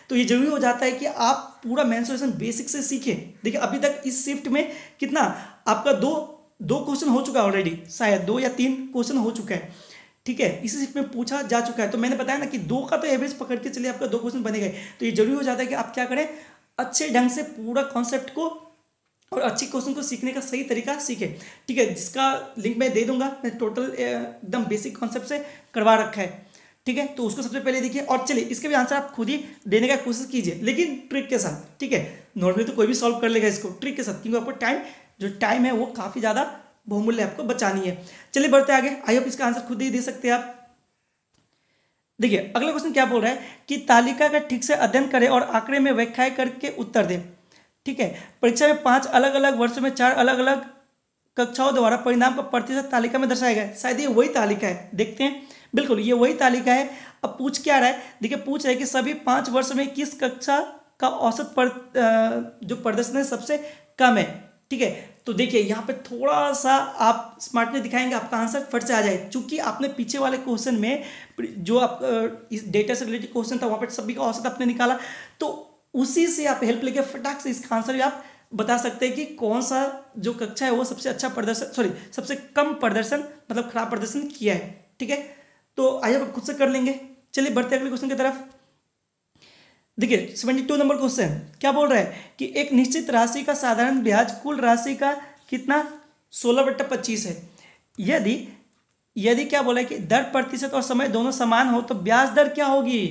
तो ये ज़रूरी हो जाता है कि आप पूरा मेंसुरेशन बेसिक से सीखें। देखिए, अभी तक इस शिफ्ट में कितना आपका दो दो क्वेश्चन हो चुका है ऑलरेडी शायद दो या तीन क्वेश्चन हो चुका है, ठीक है? इसी शिफ्ट में पूछा जा चुका है। तो मैंने बताया ना कि दो का तो एवरेज पकड़ के चलिए आपका दो क्वेश्चन बनेगा तो ये ज़रूरी हो जाता है कि आप क्या करें? अच्छे ढंग से पूरा कॉन्सेप्ट को और अच्छी क्वेश्चन को सीखने का सही तरीका सीखे। ठीक है, जिसका लिंक मैं दे दूँगा, मैं टोटल एकदम बेसिक कॉन्सेप्ट से करवा रखा है। ठीक है तो उसको सबसे पहले देखिए और चलिए, इसके भी आंसर आप खुद ही देने का कोशिश कीजिए, लेकिन ट्रिक के साथ, ठीक है। नॉर्मली तो कोई भी सॉल्व कर लेगा इसको ट्रिक के साथ, क्योंकि आपको टाइम जो टाइम है वो काफ़ी ज़्यादा बहुमूल्य आपको बचानी है। चलिए, बढ़ते आगे। आई होप इसका आंसर खुद ही दे सकते हैं आप। देखिए, अगला क्वेश्चन क्या बोल रहा है कि तालिका का ठीक से अध्ययन करें और आंकड़े में व्याख्या करके उत्तर दें। ठीक है, परीक्षा में पाँच अलग अलग वर्षों में चार अलग अलग कक्षाओं द्वारा परिणाम का प्रतिशत तालिका में दर्शाया गया शायद ये वही तालिका है। देखते हैं। बिल्कुल, ये वही तालिका है। अब पूछ क्या रहा है? देखिए, पूछ रहा है कि सभी पाँच वर्ष में किस कक्षा का औसत पर जो प्रदर्शन है सबसे कम है। ठीक है तो देखिए, यहाँ पे थोड़ा सा आप स्मार्टनेस दिखाएँगे, आपका आंसर फट से आ जाए। चूँकि आपने पीछे वाले क्वेश्चन में जो आप इस डेटा से रिलेटेड क्वेश्चन था, वहाँ पर सभी का औसत आपने निकाला। तो उसी से आप हेल्प लेके फटाक से इसका आंसर भी आप बता सकते हैं कि कौन सा जो कक्षा है, वो सबसे अच्छा प्रदर्शन सॉरी सबसे कम प्रदर्शन मतलब खराब प्रदर्शन किया है। ठीक है? तो आइए आप खुद से कर लेंगे। चलिए, बढ़ते अगले क्वेश्चन की तरफ़। देखिए सेवेंटी टू नंबर क्वेश्चन क्या बोल रहा है कि एक निश्चित राशि का साधारण ब्याज कुल राशि का कितना? सोलह बट्टा पच्चीस है। यदि यदि क्या बोला है कि दर, प्रतिशत और समय दोनों समान हो तो ब्याज दर क्या होगी?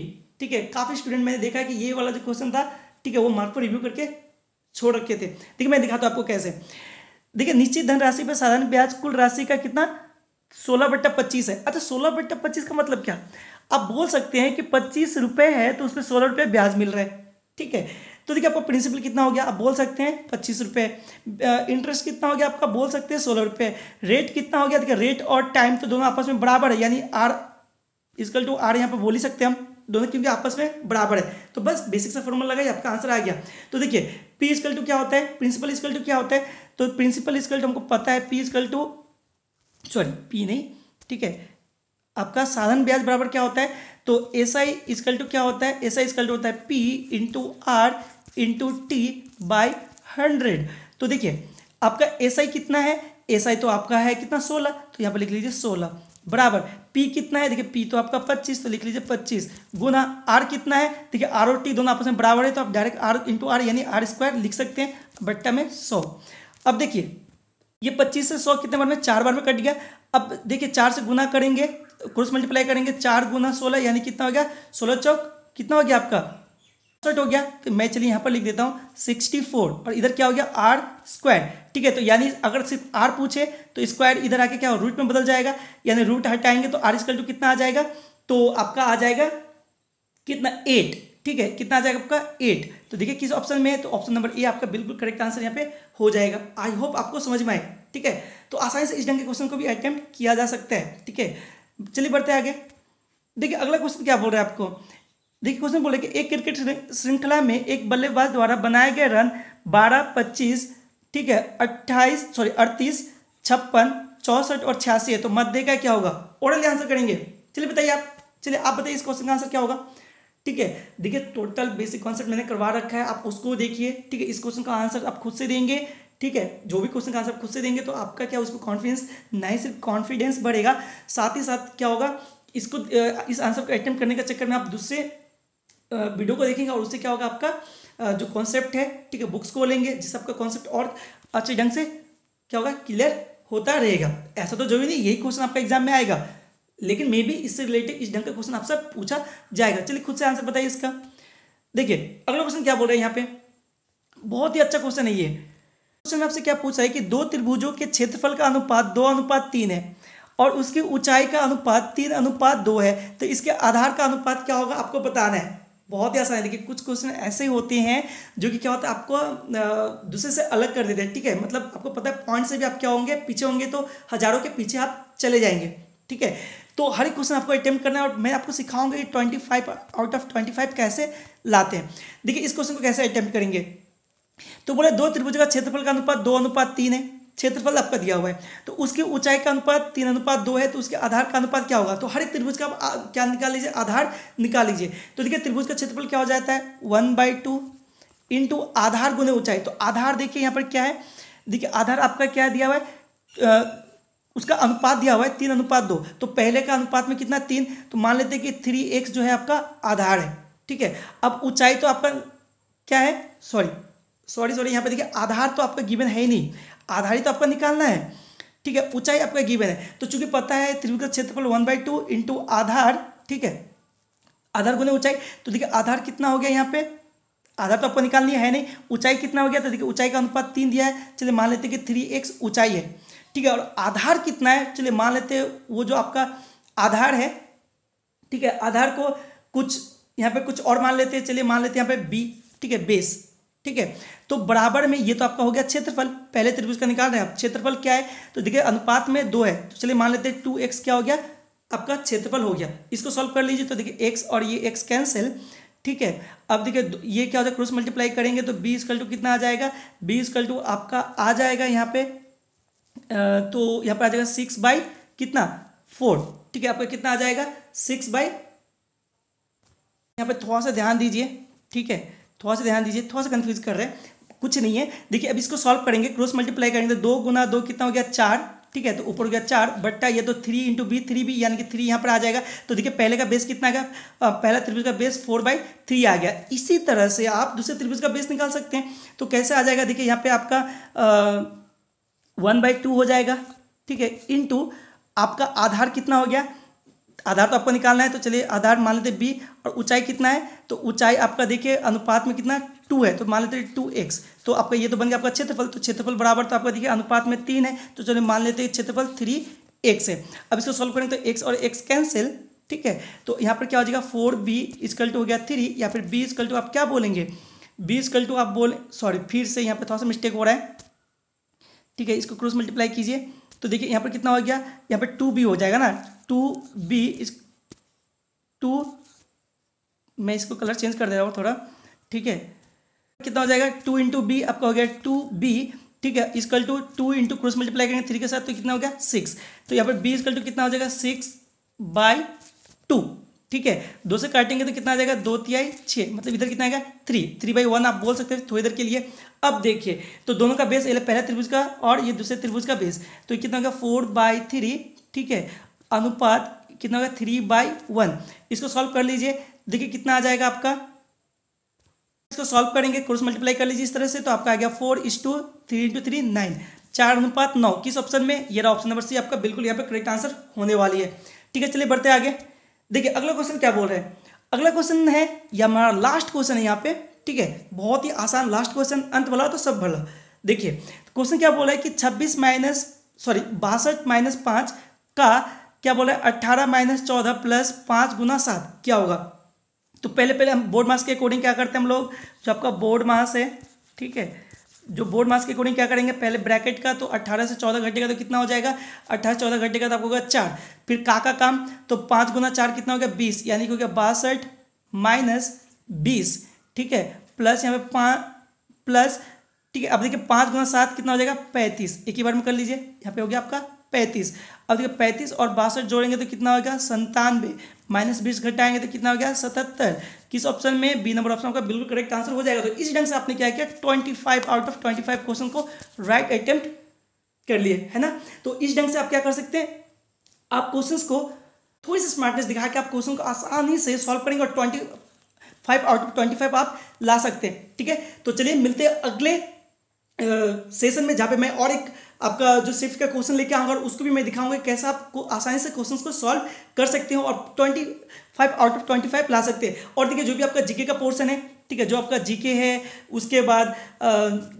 ठीक है, काफ़ी स्टूडेंट मैंने देखा कि ये वाला जो क्वेश्चन था, ठीक है, वो मार्क पर रिव्यू करके छोड़ रखे थे। देखिए मैं दिखाता हूँ आपको कैसे। देखिए, निश्चित धन राशि पर साधारण ब्याज कुल राशि का कितना? सोलह बट्टा पच्चीस है। अच्छा सोलह बट्टा पच्चीस का मतलब क्या? आप बोल सकते हैं कि पच्चीस रुपये है तो उसमें सोलह रुपये ब्याज मिल रहा है। ठीक है? तो देखिए आपका प्रिंसिपल कितना हो गया? आप बोल सकते हैं पच्चीस रुपये इंटरेस्ट कितना हो गया आपका? बोल सकते हैं सोलह रुपये रेट कितना हो गया? देखिए रेट और टाइम तो दोनों आपस में बराबर है, यानी आर इजकल टू आर यहाँ पर बोल ही सकते हैं हम। दोनों क्योंकि आपस में बराबर है। तो बस बेसिक सा फॉर्मूला लगाइए, आपका आंसर आ गया। तो देखिए पी इजकल टू क्या होता है? प्रिंसिपल इजकल टू क्या होता है? तो प्रिंसिपल इजकल टू हमको पता है p is equal to sorry p नहीं, ठीक है? आपका साधन ब्याज बराबर क्या होता है? तो एस आई इसकल टू क्या होता है? एस आई इसकल टू होता है p into r into t by hundred तो देखिए, आपका एस आई कितना है? एस आई तो आपका है कितना? सोलह। तो यहाँ पर लिख लीजिए सोलह। बराबर। पी कितना है? देखिए पी तो आपका पच्चीस तो लिख लीजिए पच्चीस। गुना आर कितना है? देखिए आर और टी दोनों आपस में बराबर है तो आप डायरेक्ट आर इंटू आर यानी आर स्क्वायर लिख सकते हैं, बट्टा में सौ। अब देखिए, ये पच्चीस से सौ कितने बार में? चार बार में कट गया। अब देखिए, चार से गुना करेंगे क्रॉस मल्टीप्लाई करेंगे चार गुना सोलह, यानी कितना हो गया? सोलह चौक, कितना हो गया आपका? हो गया। तो मैं चलिए यहाँ पर लिख देता हूँ सिक्सटी फोर और इधर क्या हो गया? आर स्क्वायर ठीक है तो यानी अगर सिर्फ़ आर पूछे तो स्क्वायर इधर आके क्या हो रूट में बदल जाएगा। यानी रूट हटाएँगे तो आर स्क्वायर टू कितना आ जाएगा? तो आपका आ जाएगा कितना? एट ठीक है, कितना आ जाएगा आपका? एट तो देखिए किस ऑप्शन में है तो ऑप्शन नंबर ए आपका बिल्कुल करेक्ट आंसर यहाँ पे हो जाएगा। आई होप आपको समझ में आए। ठीक है तो आसानी से इस ढंग के क्वेश्चन को भी अटेम्प्ट किया जा सकता है। ठीक है चलिए बढ़ते आगे। देखिए, अगला क्वेश्चन क्या बोल रहा है आपको? देखिए क्वेश्चन बोले कि एक क्रिकेट श्रृंखला में एक बल्लेबाज द्वारा बनाए गए रन बारह, पच्चीस, ठीक है, अट्ठाईस सॉरी अड़तीस, छप्पन, चौसठ और छियासी है। तो मध्य का क्या होगा? ओरली आंसर करेंगे। चलिए बताइए आप। चलिए, आप बताइए इस क्वेश्चन का आंसर क्या होगा? ठीक है, देखिए टोटल बेसिक कॉन्सेप्ट मैंने करवा रखा है। आप उसको देखिए। ठीक है, इस क्वेश्चन का आंसर आप खुद से देंगे। ठीक है, जो भी क्वेश्चन का आंसर खुद से देंगे तो आपका क्या उसको कॉन्फिडेंस नहीं सिर्फ़ कॉन्फिडेंस बढ़ेगा, साथ ही साथ क्या होगा, इसको इस आंसर को अटेम्प्ट करने के चक्कर में आप दूसरे वीडियो को देखेंगे और उससे क्या होगा आपका जो कॉन्सेप्ट है, ठीक है बुक्स को लेंगे जिससे आपका कॉन्सेप्ट और अच्छे ढंग से क्या होगा क्लियर होता रहेगा। ऐसा तो जो भी नहीं, यही क्वेश्चन आपका एग्ज़ाम में आएगा, लेकिन मे भी इससे रिलेटेड इस ढंग का क्वेश्चन आपसे पूछा जाएगा। चलिए खुद से आंसर बताइए इसका। देखिए, अगला क्वेश्चन क्या बोल रहे हैं यहाँ पे? बहुत ही अच्छा क्वेश्चन है ये। क्वेश्चन आपसे क्या पूछा है कि दो त्रिभुजों के क्षेत्रफल का अनुपात दो, अनुपात तीन है और उसकी ऊंचाई का अनुपात तीन, अनुपात दो है तो इसके आधार का अनुपात क्या होगा आपको बताना है। बहुत ही आसान है देखिए कुछ क्वेश्चन ऐसे होते हैं जो कि क्या होता है, आपको दूसरे से अलग कर देते हैं, ठीक है? मतलब आपको पता है पॉइंट से भी आप क्या होंगे, पीछे होंगे तो हज़ारों के पीछे आप चले जाएँगे, ठीक है? तो हर एक क्वेश्चन आपको अटेम्प्ट करना है और मैं आपको सिखाऊँगा कि twenty five out of twenty five कैसे लाते हैं। देखिए, इस क्वेश्चन को कैसे अटेम्प्ट करेंगे? तो बोले दो त्रिभुज का क्षेत्रफल का अनुपात दो, अनुपात तीन है। क्षेत्रफल आपका दिया हुआ है। तो उसकी ऊंचाई का अनुपात तीन, अनुपात दो है तो उसके आधार का अनुपात क्या होगा? तो हर एक त्रिभुज का क्या निकाल लीजिए? आधार निकाल लीजिए। तो देखिए, त्रिभुज का क्षेत्रफल क्या हो जाता है? वन बाई टू इंटू आधार गुने ऊंचाई। तो आधार देखिए यहाँ पर क्या है? देखिए, आधार आपका क्या दिया हुआ है? उसका अनुपात दिया हुआ है तीन, अनुपात दो। तो पहले का अनुपात में कितना? तीन। तो मान लेते हैं कि थ्री एक्स जो है आपका आधार है। ठीक है? अब ऊंचाई तो आपका क्या है? सॉरी सॉरी सॉरी यहाँ पे देखिए, आधार तो आपका गिवन है ही नहीं। आधार ही तो आपका निकालना है। ठीक है, ऊंचाई आपका गिवन है। तो चूँकि पता है त्रिभुज क्षेत्रफल वन बाई टू इंटू आधार, ठीक है, आधार गुने ऊंचाई तो देखिए, आधार कितना हो गया यहाँ पे? आधार तो आपको निकालनी है नहीं। ऊंचाई कितना हो गया? तो देखिए, ऊंचाई का अनुपात तीन दिया है। चलिए, मान लेते कि थ्री एक्स ऊंचाई है। ठीक है, और आधार कितना है? चलिए, मान लेते वो जो आपका आधार है, ठीक है, आधार को कुछ, यहाँ पे कुछ और मान लेते हैं। चलिए, मान लेते हैं यहाँ पे बी ठीक है बेस ठीक है? तो बराबर में ये तो आपका हो गया क्षेत्रफल। पहले त्रिभुज का निकाल रहे हैं। आप क्षेत्रफल क्या है? तो देखिए, अनुपात में दो है। तो चलिए मान लेते हैं टू एक्स क्या हो गया? आपका क्षेत्रफल हो गया। इसको सॉल्व कर लीजिए। तो देखिए एक्स और ये एक्स कैंसिल ठीक है? अब देखिए ये क्या हो जाए? क्रॉस मल्टीप्लाई करेंगे तो बी स्कल टू कितना आ जाएगा? बी स्कल टू आपका आ जाएगा यहाँ पे तो यहाँ पर आ जाएगा सिक्स बाई कितना? फोर ठीक है, आपका कितना आ जाएगा? सिक्स बाई यहाँ पे थोड़ा सा ध्यान दीजिए, ठीक है? थोड़ा सा ध्यान दीजिए, थोड़ा सा कंफ्यूज कर रहे हैं, कुछ नहीं है। देखिए, अब इसको सॉल्व करेंगे क्रॉस मल्टीप्लाई करेंगे तो दो गुना दो कितना हो गया? चार, ठीक है? तो ऊपर हो गया चार बट्टा ये तो three into b three b यानी कि थ्री यहाँ पर आ जाएगा। तो देखिए, पहले का बेस कितना गया? पहला त्रिभुज का बेस फोर बाई थ्री आ गया। इसी तरह से आप दूसरे त्रिभुज का बेस निकाल सकते हैं। तो कैसे आ जाएगा? देखिए, यहाँ पे आपका वन बाई टू हो जाएगा, ठीक है? इंटू आपका आधार कितना हो गया? आधार तो आपको निकालना है तो चलिए आधार मान लेते बी और ऊंचाई कितना है तो ऊंचाई आपका देखिए अनुपात में कितना टू है तो मान लेते टू एक्स तो आपका ये तो बन गया आपका क्षेत्रफल तो क्षेत्रफल बराबर तो आपका देखिए अनुपात में तीन है तो चलिए मान लेते हैं क्षेत्रफल थ्री एक्स है। अब इसको सॉल्व करेंगे तो एक्स और एक्स कैंसिल ठीक है? तो यहाँ पर क्या हो जाएगा? फोर बी इसकल टू हो गया थ्री या फिर बी इसकल टू आप क्या बोलेंगे? बी इसकल टू आप बोल सॉरी फिर से यहाँ पर थोड़ा सा मिस्टेक हो रहा है, ठीक है? इसको क्रॉस मल्टीप्लाई कीजिए तो देखिए यहाँ पर कितना हो गया? यहाँ पर टू बी हो जाएगा ना? टू बी इस टू, मैं इसको कलर चेंज कर दे रहा हूँ थोड़ा, ठीक है? कितना हो जाएगा? टू इंटू बी आपका हो गया टू बी ठीक है? Is equal to two into cross multiply करेंगे थ्री के साथ तो कितना हो गया? सिक्स तो यहाँ पर बी इसकल टू कितना हो जाएगा? सिक्स बाई टू ठीक है? दो से काटेंगे तो कितना आ जाएगा? दो तिहाई छः मतलब इधर कितना आएगा? थ्री थ्री बाई वन आप बोल सकते हैं थोड़ी देर के लिए। अब देखिए तो दोनों का बेस पहला त्रिभुज का और ये दूसरे त्रिभुज का बेस तो कितना होगा फोर बाई थ्री ठीक है? अनुपात कितना होगा थ्री बाई वन इसको सॉल्व कर लीजिए। देखिए कितना आ जाएगा आपका। इसको सॉल्व करेंगे क्रॉस मल्टीप्लाई कर लीजिए इस तरह से तो आपका आ गया four is two three into three nine चार अनुपात नौ। किस ऑप्शन में? ये रहा ऑप्शन नंबर सी आपका। बिल्कुल यहाँ पे करेक्ट आंसर होने वाली है। ठीक है, चलिए बढ़ते आगे। देखिए, अगला क्वेश्चन क्या बोल रहे हैं? अगला क्वेश्चन है, या हमारा लास्ट क्वेश्चन है यहाँ पे। ठीक है, बहुत ही आसान लास्ट क्वेश्चन अंत वाला तो सब भला। देखिए क्वेश्चन क्या बोल रहा है कि छब्बीस माइनस सॉरी बासठ माइनस पाँच का क्या बोला है? अट्ठारह माइनस चौदह प्लस पाँच गुना सात, क्या होगा? तो पहले पहले हम बोर्ड मास के अकॉर्डिंग क्या करते हैं हम लोग? जो आपका बोर्ड मास है, ठीक है? जो बोर्ड मास के अकॉर्डिंग क्या करेंगे? पहले ब्रैकेट का तो 18 से 14 घंटे का तो कितना हो जाएगा? 18 से 14 घंटे का तो आपको होगा चार। फिर का का काम तो पाँच गुना चार कितना हो गया? बीस, यानी कि हो गया बासठ माइनस बीस, ठीक है? प्लस यहाँ पे पाँच प्लस ठीक है? अब देखिए पाँच गुना सात कितना हो जाएगा? पैंतीस। एक ही बार में कर लीजिए। यहाँ पे हो गया आपका पैंतीस। अब देखिए, पैंतीस और बासठ जोड़ेंगे तो कितना होगा संतानवे माइनस बीस घटाएँगे तो कितना हो गया? सतहत्तर। किस ऑप्शन में? बी नंबर ऑप्शन का बिल्कुल करेक्ट आंसर हो जाएगा। तो इस ढंग से आपने क्या किया? Twenty five out of twenty five question को राइट अटेम्प्ट कर लिए, है ना? तो इस ढंग से आप क्या कर सकते हैं? आप क्वेश्चन को थोड़ी सी स्मार्टनेस दिखा के आप क्वेश्चन को आसानी से सॉल्व करेंगे और twenty five out of twenty five आप ला सकते हैं, ठीक है? तो चलिए मिलते हैं अगले सेशन में, जहाँ पे मैं और एक आपका जो सिफ्ट का क्वेश्चन लेके आऊँगा उसको भी मैं दिखाऊँगा कैसे आपको आसानी से क्वेश्चंस को सॉल्व कर सकते हो और twenty five out of twenty five ला सकते हैं। और देखिए, जो भी आपका जीके का पोर्सन है, ठीक है, जो आपका जीके है, उसके बाद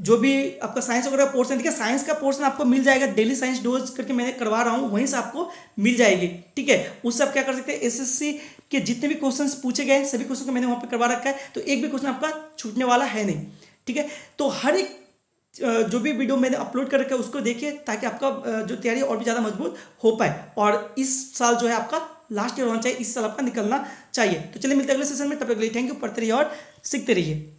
जो भी आपका साइंस वगैरह पोर्सन देखिए साइंस का पोर्सन आपको मिल जाएगा। डेली साइंस डोज करके मैंने करवा रहा हूँ, वहीं से आपको मिल जाएगी, ठीक है? उससे आप क्या कर सकते हैं एसएससी के जितने भी क्वेश्चन पूछे गए सभी क्वेश्चन को मैंने वहाँ पर करवा रखा है तो एक भी क्वेश्चन आपका छूटने वाला है नहीं, ठीक है? तो हर एक जो भी वीडियो मैंने अपलोड कर रखा है, उसको देखिए, ताकि आपका जो तैयारी और भी ज़्यादा मज़बूत हो पाए। और इस साल जो है आपका लास्ट ईयर होना चाहिए, इस साल आपका निकलना चाहिए। तो चलिए, मिलते हैं अगले सेशन में। तब तक के लिए थैंक यू पढ़ते रहिए और सीखते रहिए।